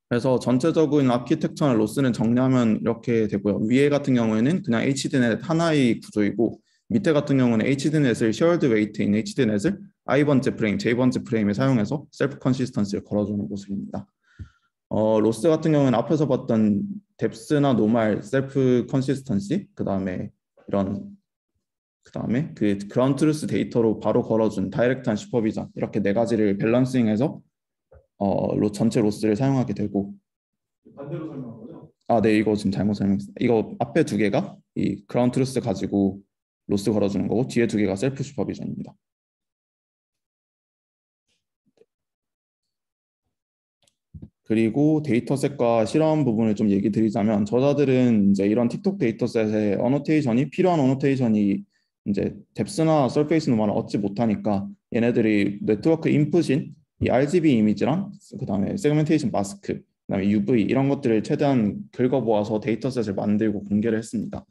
[SPEAKER 1] 그래서 전체적인 아키텍처널 로스는 정리하면 이렇게 되고요. 위에 같은 경우에는 그냥 HDNet 하나의 구조이고 밑에 같은 경우는 HDNet을 shared weight인 HDNet을 i번째 프레임, j번째 프레임에 사용해서 self consistency를 걸어주는 모습입니다. 어, loss 같은 경우는 앞에서 봤던 depth나 normal self consistency 그 다음에 이런 그 다음에 그 ground truth 데이터로 바로 걸어준 direct한 supervision 이렇게 네 가지를 balancing해서 어, 로, 전체 loss를 사용하게 되고
[SPEAKER 2] 반대로 설명한 거죠?
[SPEAKER 1] 아, 네, 이거 지금 잘못 설명했어요. 이거 앞에 두 개가 이 ground truth 가지고 loss 걸어주는 거고 뒤에 두 개가 self supervision입니다. 그리고 dataset과 실험 부분을 좀 얘기 드리자면 저자들은 이제 이런 TikTok dataset의 annotation이 필요한 annotation이 이제 depth나 surface normal을 얻지 못하니까 얘네들이 네트워크 input인 이 RGB 이미지랑 그다음에 segmentation mask, 그다음에 UV 이런 것들을 최대한 긁어 모아서 dataset을 만들고 공개를 했습니다.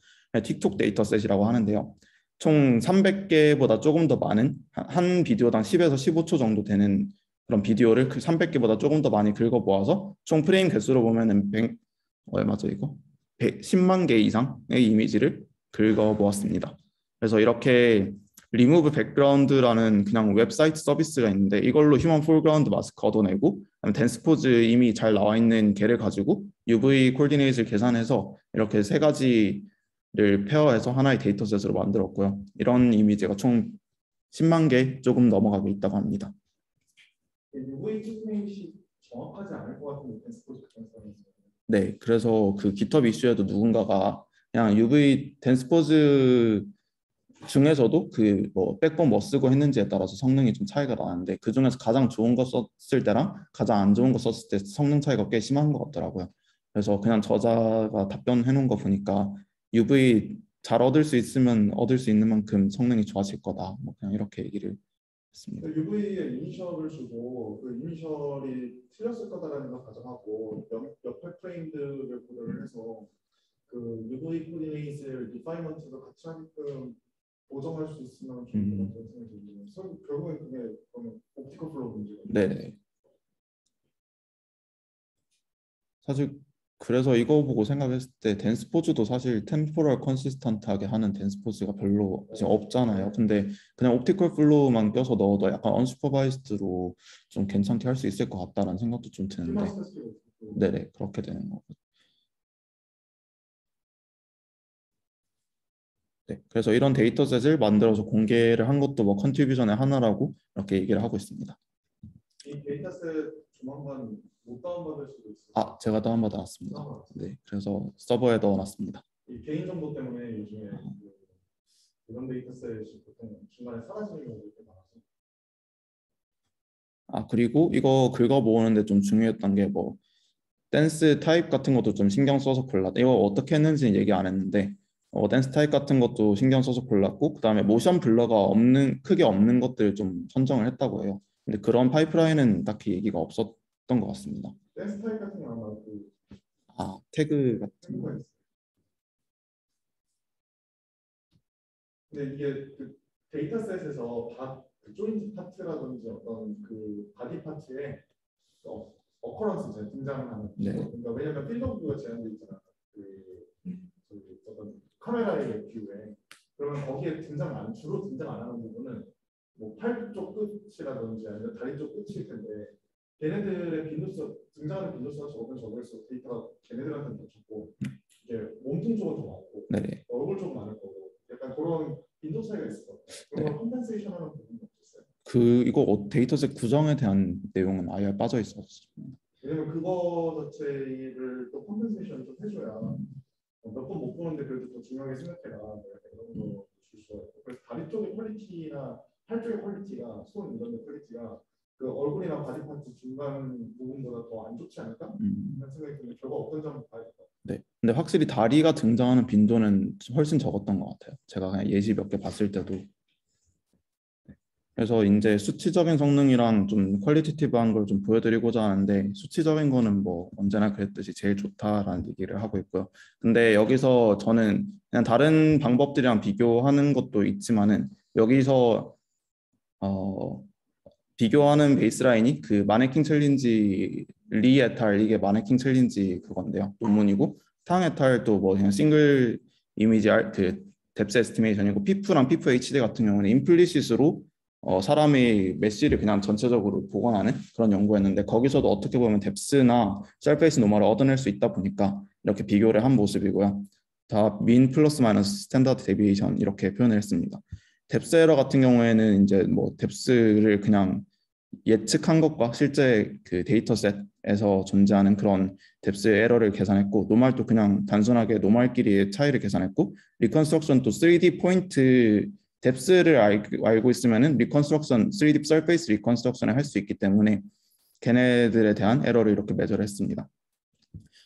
[SPEAKER 1] TikTok dataset이라고 하는데요. 총 300개보다 조금 더 많은 한 비디오당 10에서 15초 정도 되는 그런 비디오를 300개보다 그 조금 더 많이 긁어 모아서 총 프레임 개수로 보면은 100 얼마죠 이거? 100, 10만 개 이상의 이미지를 긁어 모았습니다. 그래서 이렇게 리무브 백그라운드라는 그냥 웹사이트 서비스가 있는데 이걸로 human foreground mask 얻어내고 DensePose 이미 잘 나와 있는 걔를 가지고 UV coordinate를 계산해서 이렇게 세 가지를 pair해서 하나의 dataset으로 만들었고요. 이런 이미지가 총 10만 개 조금 넘어가고 있다고 합니다.
[SPEAKER 2] UV 코디네이트 정확하지 않을 것 같은 댄스포즈
[SPEAKER 1] 네, 그래서 그 GitHub 이슈에도 누군가가 그냥 UV 댄스포즈 중에서도 그 뭐 백본 뭐 쓰고 했는지에 따라서 성능이 좀 차이가 나는데 그 중에서 가장 좋은 거 썼을 때랑 가장 안 좋은 거 썼을 때 성능 차이가 꽤 심한 것 같더라고요. 그래서 그냥 저자가 답변해 놓은 거 보니까 UV 잘 얻을 수 있으면 얻을 수 있는 만큼 성능이 좋아질 거다. 뭐 그냥 이렇게 얘기를 했습니다.
[SPEAKER 2] UV에 initial을 주고 그 initial이 틀렸을 거다라는 걸 가정하고 옆, 옆에 프레임들을 고려를 해서 그 UV coordinate를 refinement도 같이 하게끔 보정할 수 있으면. 같다는 생각이 들어요. 결국엔 그게 그러면 optical flow 문제가
[SPEAKER 1] 네. 사실 그래서 이거 보고 생각했을 때 DensePose도 사실 temporal consistent하게 하는 DensePose가 별로 지금 없잖아요. 근데 그냥 optical flow만 껴서 넣어도 약간 unsupervised로 좀 괜찮게 할 수 있을 것 같다라는 생각도 좀 드는데
[SPEAKER 2] 있고
[SPEAKER 1] 네네 그렇게 되는 거고 네, 그래서 이런 dataset을 만들어서 공개를 한 것도 뭐 contribution의 하나라고 이렇게 얘기를 하고 있습니다.
[SPEAKER 2] 이 dataset 조만간 못 다운받을 수도 있어요.
[SPEAKER 1] 아, 제가 다운받아 놨습니다. 네, 그래서 서버에 넣어놨습니다.
[SPEAKER 2] 이 개인 정보 때문에 요즘에 그 이런 dataset이 보통 중간에 사라지는 경우가 꽤 많아서
[SPEAKER 1] 아, 그리고 이거 긁어 모으는데 좀 중요했던 게 뭐 댄스 타입 같은 것도 좀 신경 써서 골랐다. 이거 어떻게 했는지는 얘기 안 했는데 어, 댄스 타입 같은 것도 신경 써서 골랐고 그다음에 motion blur가 없는 크게 없는 것들 좀 선정을 했다고 해요. 근데 그런 파이프라인은 딱히 얘기가 없었던 것 같습니다.
[SPEAKER 2] 댄스 타입 같은 거 아마 그
[SPEAKER 1] 아, 태그 같은 거.
[SPEAKER 2] 있어요. 근데 이게 그 데이터셋에서 바, 그 joint part라든지 어떤 그 body part에 어, occurrence 등장하는
[SPEAKER 1] 네.
[SPEAKER 2] 그러니까 왜냐면 field of가 제한돼 있잖아. 카메라의 view에 그러면 거기에 등장 안 주로 등장 안 하는 부분은 뭐 팔 쪽 끝이라든지 아니면 다리 쪽 끝일 텐데 걔네들의 빈도수 등장하는 빈도수가 적으면 적을수록 데이터가 걔네들한테는 더 적고 이게 몸통 쪽은 더 많고
[SPEAKER 1] 네.
[SPEAKER 2] 얼굴 쪽은 많을 거고 약간 그런 빈도 차이가 있을 것 같아요. 그런 걸 compensation 하는 부분이 없었어요.
[SPEAKER 1] 그 이거 어- dataset 구성에 대한 내용은 아예 빠져 있었습니다.
[SPEAKER 2] 왜냐면 그거 자체를 또 compensation 좀 해줘야 몇 번 못 보는데 그래도 더 중요하게 생각해라 이런 거 줄 수가 있고 그래서 다리 쪽의 quality나 팔 쪽의 quality가 손 이런 데 quality가 그 얼굴이나 body part 중간 부분보다 더 안 좋지 않을까?
[SPEAKER 1] 음,
[SPEAKER 2] 하는 생각이 드는데 결과 어떤 점 봐야겠다.
[SPEAKER 1] 네. 근데 확실히 다리가 등장하는 빈도는 훨씬 적었던 것 같아요. 제가 그냥 예시 몇 개 봤을 때도. 네. 그래서 이제 수치적인 성능이랑 좀 qualitative한 걸 좀 보여드리고자 하는데 수치적인 거는 뭐 언제나 그랬듯이 제일 좋다라는 얘기를 하고 있고요. 근데 여기서 저는 그냥 다른 방법들이랑 비교하는 것도 있지만은 여기서 어 비교하는 baseline이 그 Mannequin Challenge Li et al. 이게 Mannequin Challenge 그건데요 논문이고 Tang et al.도 뭐 그냥 single image 알- 그 depth estimation이고 PIFu랑 PIFuHD 같은 경우는 implicit으로 어, 사람의 mesh를 그냥 전체적으로 복원하는 그런 연구였는데 거기서도 어떻게 보면 depth나 surface normal을 얻어낼 수 있다 보니까 이렇게 비교를 한 모습이고요. 다 mean plus minus standard deviation 이렇게 표현을 했습니다. depth error 같은 경우에는 이제 뭐 depth를 그냥 예측한 것과 실제 그 데이터셋에서 존재하는 그런 depth의 에러를 계산했고 normal도 그냥 단순하게 normal끼리의 차이를 계산했고 리컨스트럭션도 3D 포인트 뎁스를 알, 알고 있으면은 리컨스트럭션 3D 서페이스 리컨스트럭션을 할 수 있기 때문에 걔네들에 대한 에러를 이렇게 measure를 했습니다.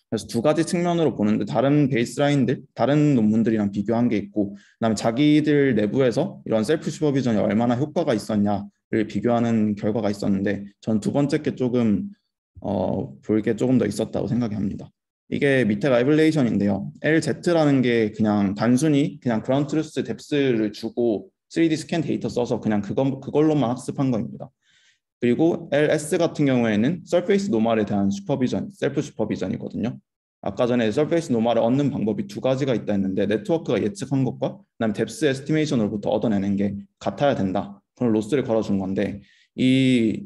[SPEAKER 1] 그래서 두 가지 측면으로 보는데 다른 baseline들, 다른 논문들이랑 비교한 게 있고 그다음에 자기들 내부에서 이런 self supervision이 얼마나 효과가 있었냐를 비교하는 결과가 있었는데 전 두 번째 게 조금 어, 볼게 조금 더 있었다고 생각이 합니다. 이게 밑에가 ablation인데요. LZ라는 게 그냥 단순히 그냥 ground truth depth를 주고 3D scan data 써서 그냥 그거, 그걸로만 학습한 겁니다. 그리고 LS 같은 경우에는 surface normal에 대한 supervision, self supervision이거든요. 아까 전에 surface normal을 얻는 방법이 두 가지가 있다 했는데 네트워크가 예측한 것과 그다음에 depth estimation으로부터 얻어내는 게 같아야 된다. 그런 loss를 걸어준 건데 이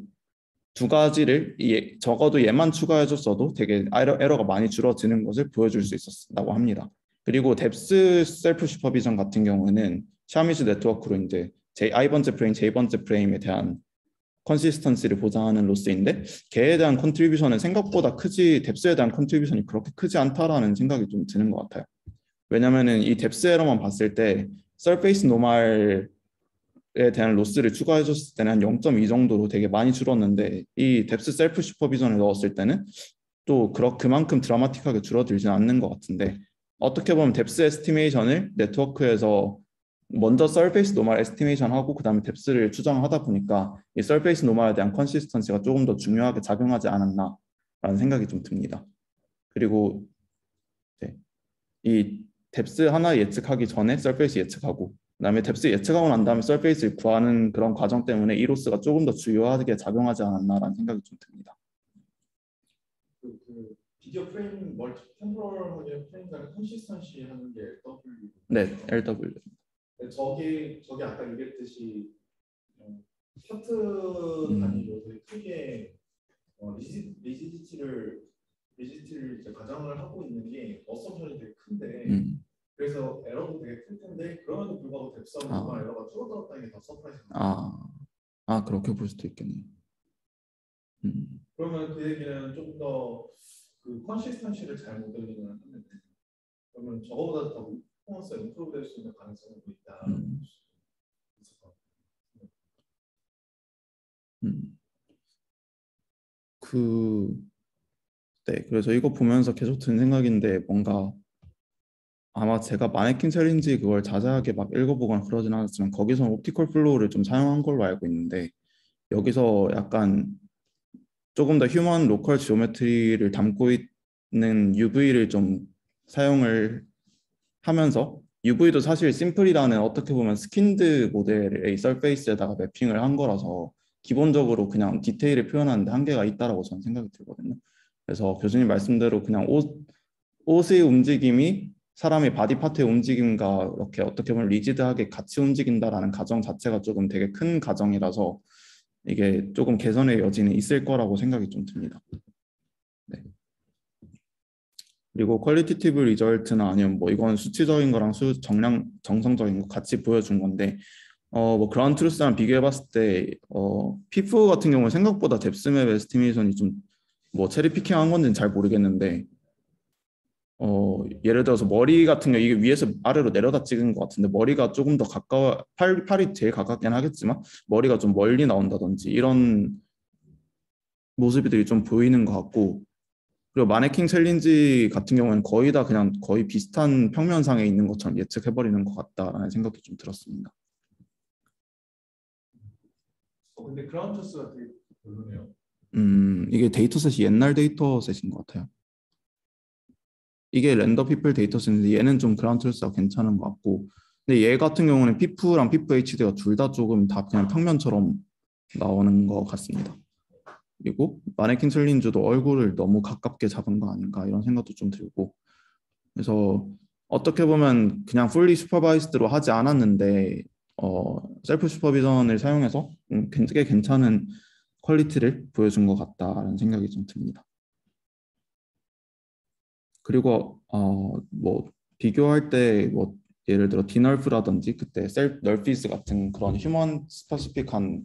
[SPEAKER 1] 두 가지를 이- 적어도 얘만 추가해줬어도 되게 에러, 에러 가 많이 줄어드는 것을 보여줄 수 있었다고 합니다. 그리고 depth self supervision 같은 경우는 Siamese network로 이제 제 I번째 프레임, J번째 프레임에 대한 consistency를 보장하는 loss인데 걔에 대한 contribution은 생각보다 크지 depth에 대한 contribution이 그렇게 크지 않다라는 생각이 좀 드는 것 같아요. 왜냐면은 이 depth error만 봤을 때 surface normal에 대한 loss를 추가해줬을 때는 한 0.2 정도로 되게 많이 줄었는데 이 depth self supervision을 넣었을 때는 또 그만큼 드라마틱하게 줄어들진 않는 것 같은데 어떻게 보면 depth estimation을 네트워크에서 먼저 surface normal estimation 하고 그다음에 depth를 추정하다 보니까 이 surface normal에 대한 consistency가 조금 더 중요하게 작용하지 않았나라는 생각이 좀 듭니다. 그리고 네, 이 depth 하나 예측하기 전에 surface 예측하고 그다음에 depth 예측하고 난 다음에 surface를 구하는 그런 과정 때문에 이 loss가 조금 더 주요하게 작용하지 않았나라는 생각이 좀 듭니다.
[SPEAKER 2] 그, 그 비디오 프레임 multi temporal하게 프레임 간의 consistency 하는 게 LW.
[SPEAKER 1] 네, LW.
[SPEAKER 2] 저기 저기 아까 얘기했듯이 어, 파트
[SPEAKER 1] 음.
[SPEAKER 2] 단위로 되게 크게 어, rigi, rigidity를 이제 가정을 하고 있는 게 어썸션이 되게 큰데
[SPEAKER 1] 음,
[SPEAKER 2] 그래서 에러도 되게 클 텐데 그럼에도 불구하고 depth하고
[SPEAKER 1] 아.
[SPEAKER 2] 아. 에러가 줄어들었다는 게 더 surprise.
[SPEAKER 1] 아, 아 그렇게 볼 수도 있겠네요. 음,
[SPEAKER 2] 그러면 그 얘기는 좀 더 그 consistency를 잘 modeling을 했는데 그러면 저거보다 더 performance가 improve 될 수 있는 가능성이 뭐 있다.
[SPEAKER 1] 음. 음. 그, 네, 그래서 이거 보면서 계속 든 생각인데 뭔가 아마 제가 Mannequin Challenge 그걸 자세하게 막 읽어보거나 그러진 않았지만 거기서는 optical flow를 좀 사용한 걸로 알고 있는데 여기서 약간 조금 더 human local geometry를 담고 있는 UV를 좀 사용을 하면서 UV도 사실 SMPL이라는 어떻게 보면 skinned model의 surface에다가 mapping을 한 거라서 기본적으로 그냥 디테일을 표현하는데 한계가 있다라고 저는 생각이 들거든요. 그래서 교수님 말씀대로 그냥 옷, 옷의 움직임이 사람의 body part의 움직임과 이렇게 어떻게 보면 rigid하게 같이 움직인다라는 가정 자체가 조금 되게 큰 가정이라서 이게 조금 개선의 여지는 있을 거라고 생각이 좀 듭니다. 네. 그리고 qualitative result나 아니면 뭐 이건 수치적인 거랑 수 정량 정성적인 거 같이 보여준 건데 어 뭐 ground truth랑 비교해 봤을 때 어 PIFu 같은 경우는 생각보다 depth map estimation이 좀 뭐 cherry picking한 건지는 잘 모르겠는데 어 예를 들어서 머리 같은 경우 이게 위에서 아래로 내려다 찍은 것 같은데 머리가 조금 더 가까워 팔 팔이 제일 가깝긴 하겠지만 머리가 좀 멀리 나온다든지 이런 모습들이 좀 보이는 것 같고 그리고 마네킹 challenge 같은 경우는 거의 다 그냥 거의 비슷한 평면상에 있는 것처럼 예측해버리는 것 같다라는 생각도 좀 들었습니다.
[SPEAKER 2] 어, 근데 ground truth가 되게 별로네요.
[SPEAKER 1] 음, 이게 dataset이 옛날 dataset인 것 같아요. 이게 RenderPeople dataset인데 얘는 좀 ground truth가 괜찮은 것 같고 근데 얘 같은 경우는 PIFu랑 PIFuHD가 둘 다 조금 다 그냥 평면처럼 나오는 것 같습니다. 그리고 마네킹 challenge도 얼굴을 너무 가깝게 잡은 거 아닌가 이런 생각도 좀 들고 그래서 어떻게 보면 그냥 fully supervised로 하지 않았는데 어, self supervision을 사용해서 음, 꽤 괜찮은 quality를 보여준 것 같다라는 생각이 좀 듭니다. 그리고 어, 뭐 비교할 때 뭐 예를 들어 D-NeRF라든지 그때 self Nerfies 같은 그런 human specific한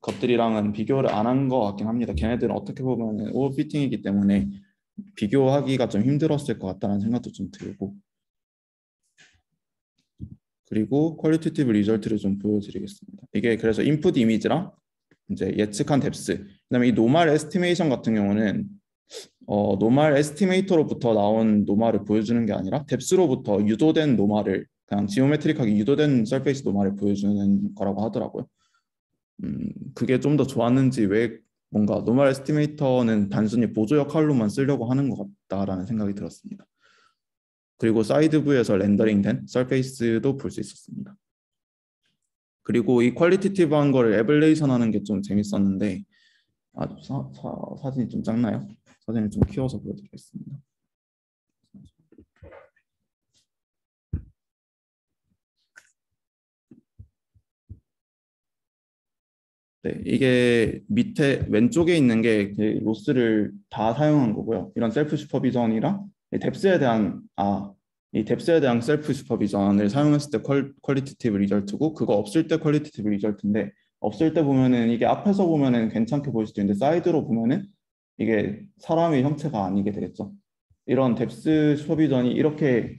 [SPEAKER 1] 것들이랑은 비교를 안 한 것 같긴 합니다. 걔네들은 어떻게 보면 overfitting이기 때문에 비교하기가 좀 힘들었을 것 같다는 생각도 좀 들고 그리고 qualitative result를 좀 보여드리겠습니다. 이게 그래서 input image랑 이제 예측한 depth 그다음에 이 normal estimation 같은 경우는 어, normal estimator로부터 나온 normal을 보여주는 게 아니라 depth로부터 유도된 normal을 그냥 geometric하게 유도된 surface normal을 보여주는 거라고 하더라고요. 음, 그게 좀 더 좋았는지 왜 뭔가 normal estimator는 단순히 보조 역할로만 쓰려고 하는 것 같다라는 생각이 들었습니다. 그리고 side view에서 rendering된 surface도 볼 수 있었습니다. 그리고 이 qualitative한 거를 ablation 하는 게 좀 재밌었는데 아, 사, 사, 사진이 좀 작나요? 사진을 좀 키워서 보여드리겠습니다. 네, 이게 밑에 왼쪽에 있는 게 loss를 다 사용한 거고요. 이런 self supervision이랑 depth에 대한 아, 이 depth에 대한 self supervision을 사용했을 때 퀄, qualitative result고 그거 없을 때 qualitative result인데 없을 때 보면은 이게 앞에서 보면은 괜찮게 보일 수도 있는데 side로 보면은 이게 사람의 형체가 아니게 되겠죠. 이런 depth supervision이 이렇게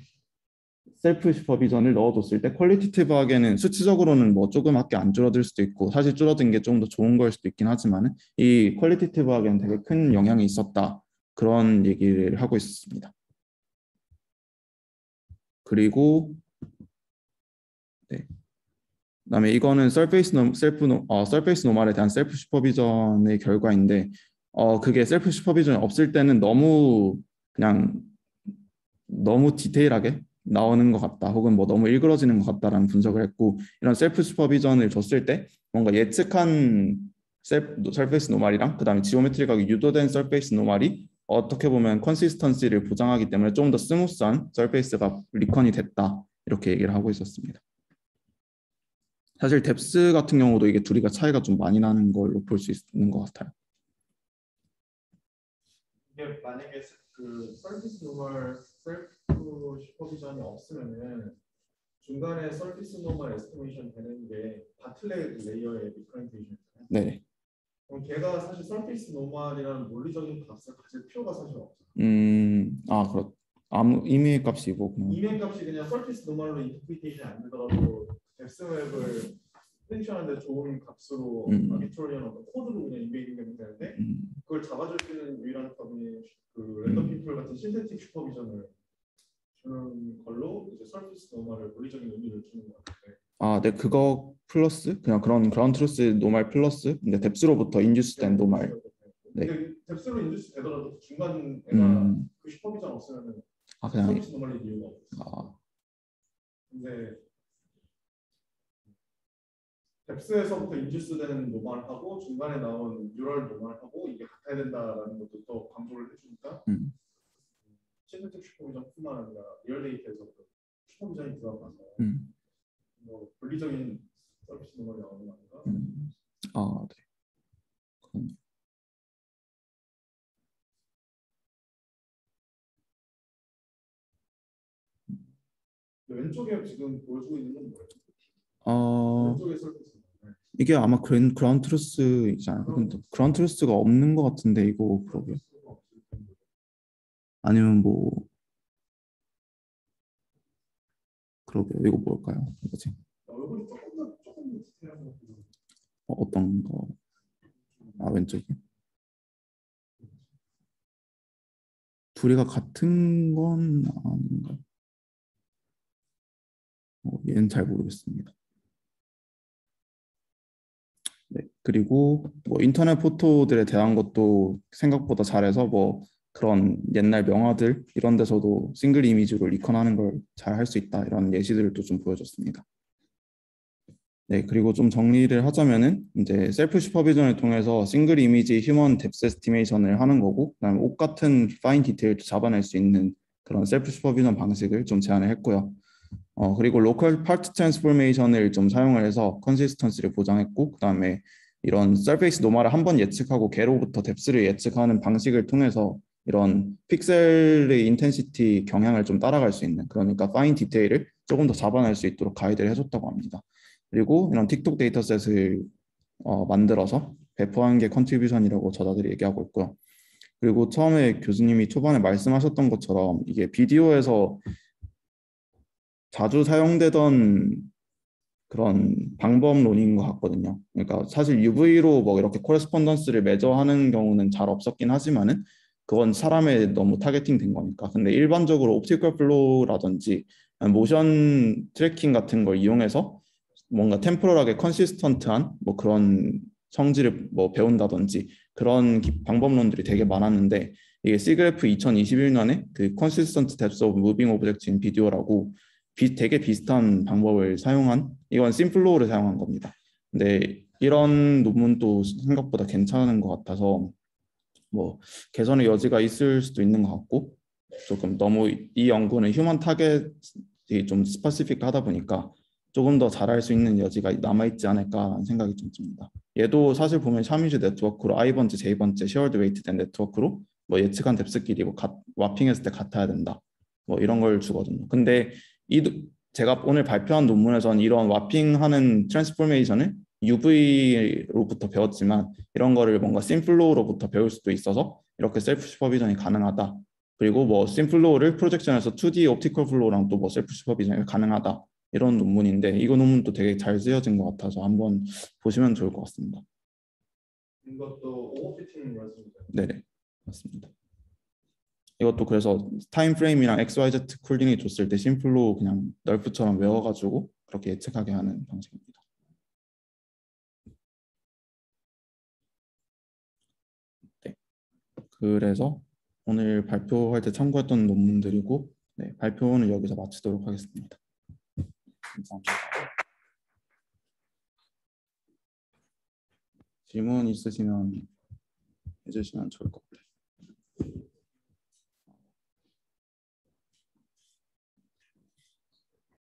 [SPEAKER 1] self supervision을 넣어뒀을 때 qualitative하게는 수치적으로는 뭐 조그맣게 안 줄어들 수도 있고 사실 줄어든 게 좀 더 좋은 걸 수도 있긴 하지만 이 qualitative하게는 되게 큰 영향이 있었다 그런 얘기를 하고 있습니다. 그리고 네. 그다음에 이거는 surface 노, 셀프 노, 어, surface normal에 대한 self supervision의 결과인데 어 그게 self supervision이 없을 때는 너무 그냥 너무 디테일하게 나오는 것 같다 혹은 뭐 너무 일그러지는 것 같다라는 분석을 했고 이런 self supervision을 줬을 때 뭔가 예측한 self, surface normal이랑 그 다음에 geometric하게 유도된 surface normal이 어떻게 보면 consistency를 보장하기 때문에 좀 더 smooth한 surface가 recon이 됐다 이렇게 얘기를 하고 있었습니다. 사실 depth 같은 경우도 이게 둘이가 차이가 좀 많이 나는 걸로 볼 수 있는 것 같아요.
[SPEAKER 2] 이게 만약에 그그 surface normal self supervision이 없으면은 중간에 surface normal estimation 되는 게 바틀렛 레이어의 디퍼런테이션이잖아요.
[SPEAKER 1] 네.
[SPEAKER 2] 그럼 걔가 사실 surface normal이라는 논리적인 값을 가질 필요가 사실 없잖아.
[SPEAKER 1] 음, 아, 그렇. 아무 임의의 값이고 그냥.
[SPEAKER 2] 임의의 값이 그냥 surface normal로 interpretation이 안 되더라도 depth map을 predict하는데 좋은 값으로
[SPEAKER 1] 음.
[SPEAKER 2] 어떤 코드로 그냥 embedding 되면 되는데
[SPEAKER 1] 음,
[SPEAKER 2] 그걸 잡아줄 수 있는 유일한 값이 그 RenderPeople 같은 synthetic supervision을 주는 걸로 이제 surface normal을 논리적인 의미를 주는 것 같은데
[SPEAKER 1] 아, 네, 그거 플러스 그냥 그런 ground truth normal 플러스 근데 depth로부터 induce된 normal. 네.
[SPEAKER 2] 근데 depth로 induce 되더라도 중간 애가
[SPEAKER 1] 음,
[SPEAKER 2] 그 supervision 없으면
[SPEAKER 1] 아 그냥
[SPEAKER 2] 서비스 노멀일 이유가 없어.
[SPEAKER 1] 아,
[SPEAKER 2] 근데 depth에서부터 induce 되는 normal하고 중간에 나온 neural normal하고 이게 같아야 된다라는 것도 또 강조를 해주니까
[SPEAKER 1] 음,
[SPEAKER 2] synthetic supervision뿐만 아니라 real 데이터에서도 supervision이 들어가서
[SPEAKER 1] 음,
[SPEAKER 2] 뭐 물리적인 surface normal이 나오는 거 아닌가?
[SPEAKER 1] 음, 아, 네. 그럼,
[SPEAKER 2] 왼쪽에 지금 보여주고 있는 건 뭐예요?
[SPEAKER 1] 어,
[SPEAKER 2] 왼쪽에 normal.
[SPEAKER 1] 이게 아마 그랜 ground truth이잖아요. 근데 ground truth가 없는 것 같은데 이거 그러게. 아니면 뭐 그러게요. 이거 뭘까요?
[SPEAKER 2] 같아요.
[SPEAKER 1] 어, 어떤 거? 아 왼쪽이. 둘이가 같은 건 아닌가? 어, 얘는 잘 모르겠습니다. 그리고 뭐 인터넷 포토들에 대한 것도 생각보다 잘해서 뭐 그런 옛날 명화들 이런 데서도 싱글 이미지로 리컨하는 걸 잘 할 수 있다 이런 예시들을 또좀 보여줬습니다. 네, 그리고 좀 정리를 하자면은 이제 self supervision을 통해서 single image human depth estimation을 하는 거고 그다음에 옷 같은 fine detail도 잡아낼 수 있는 그런 self supervision 방식을 좀 제안을 했고요. 어, 그리고 local part transformation을 좀 사용을 해서 consistency를 보장했고 그다음에 이런 surface normal을 한 번 예측하고 걔로부터 depth를 예측하는 방식을 통해서 이런 픽셀의 intensity 경향을 좀 따라갈 수 있는 그러니까 fine detail을 조금 더 잡아낼 수 있도록 가이드를 해줬다고 합니다. 그리고 이런 TikTok dataset을 어, 만들어서 배포한 게 contribution이라고 저자들이 얘기하고 있고요. 그리고 처음에 교수님이 초반에 말씀하셨던 것처럼 이게 비디오에서 자주 사용되던 그런 방법론인 것 같거든요. 그러니까 사실 UV로 뭐 이렇게 correspondence를 measure하는 경우는 잘 없었긴 하지만은 그건 사람에 너무 targeting 된 거니까. 근데 일반적으로 optical flow라든지 motion tracking 같은 걸 이용해서 뭔가 temporal하게 consistent한 뭐 그런 성질을 뭐 배운다든지 그런 기- 방법론들이 되게 많았는데 이게 SIGGRAPH 2021년에 그 Consistent Depth of Moving Objects in Video라고 비, 되게 비슷한 방법을 사용한 이건 scene flow를 사용한 겁니다. 근데 이런 논문도 생각보다 괜찮은 것 같아서 뭐 개선의 여지가 있을 수도 있는 것 같고 조금 너무 이 연구는 human target이 좀 specific하다 보니까 조금 더 잘할 수 있는 여지가 남아있지 않을까라는 생각이 좀 듭니다. 얘도 사실 보면 Siamese network로 I 번째, J 번째 shared weight된 network로 뭐 예측한 depth끼리 뭐 가, warping했을 때 같아야 된다. 뭐 이런 걸 주거든요. 근데 이 노- 제가 오늘 발표한 논문에서는 이런 warping하는 transformation을 UV로부터 배웠지만 이런 거를 뭔가 scene flow로부터 배울 수도 있어서 이렇게 self supervision이 가능하다. 그리고 뭐 심플로우를 프로젝션에서 2D 옵티컬 플로우랑 또 뭐 self supervision이 가능하다. 이런 논문인데 이거 논문도 되게 잘 쓰여진 것 같아서 한번 보시면 좋을 것 같습니다.
[SPEAKER 2] 이것도 overfitting 말씀이죠.
[SPEAKER 1] 네네 맞습니다. 이것도 그래서 time frame이랑 XYZ query가 줬을 때 scene flow 그냥 NeRF처럼 외워가지고 그렇게 예측하게 하는 방식입니다. 네. 그래서 오늘 발표할 때 참고했던 논문들이고 네, 발표는 여기서 마치도록 하겠습니다. 감사합니다. 질문 있으시면 해주시면 좋을 것 같아요.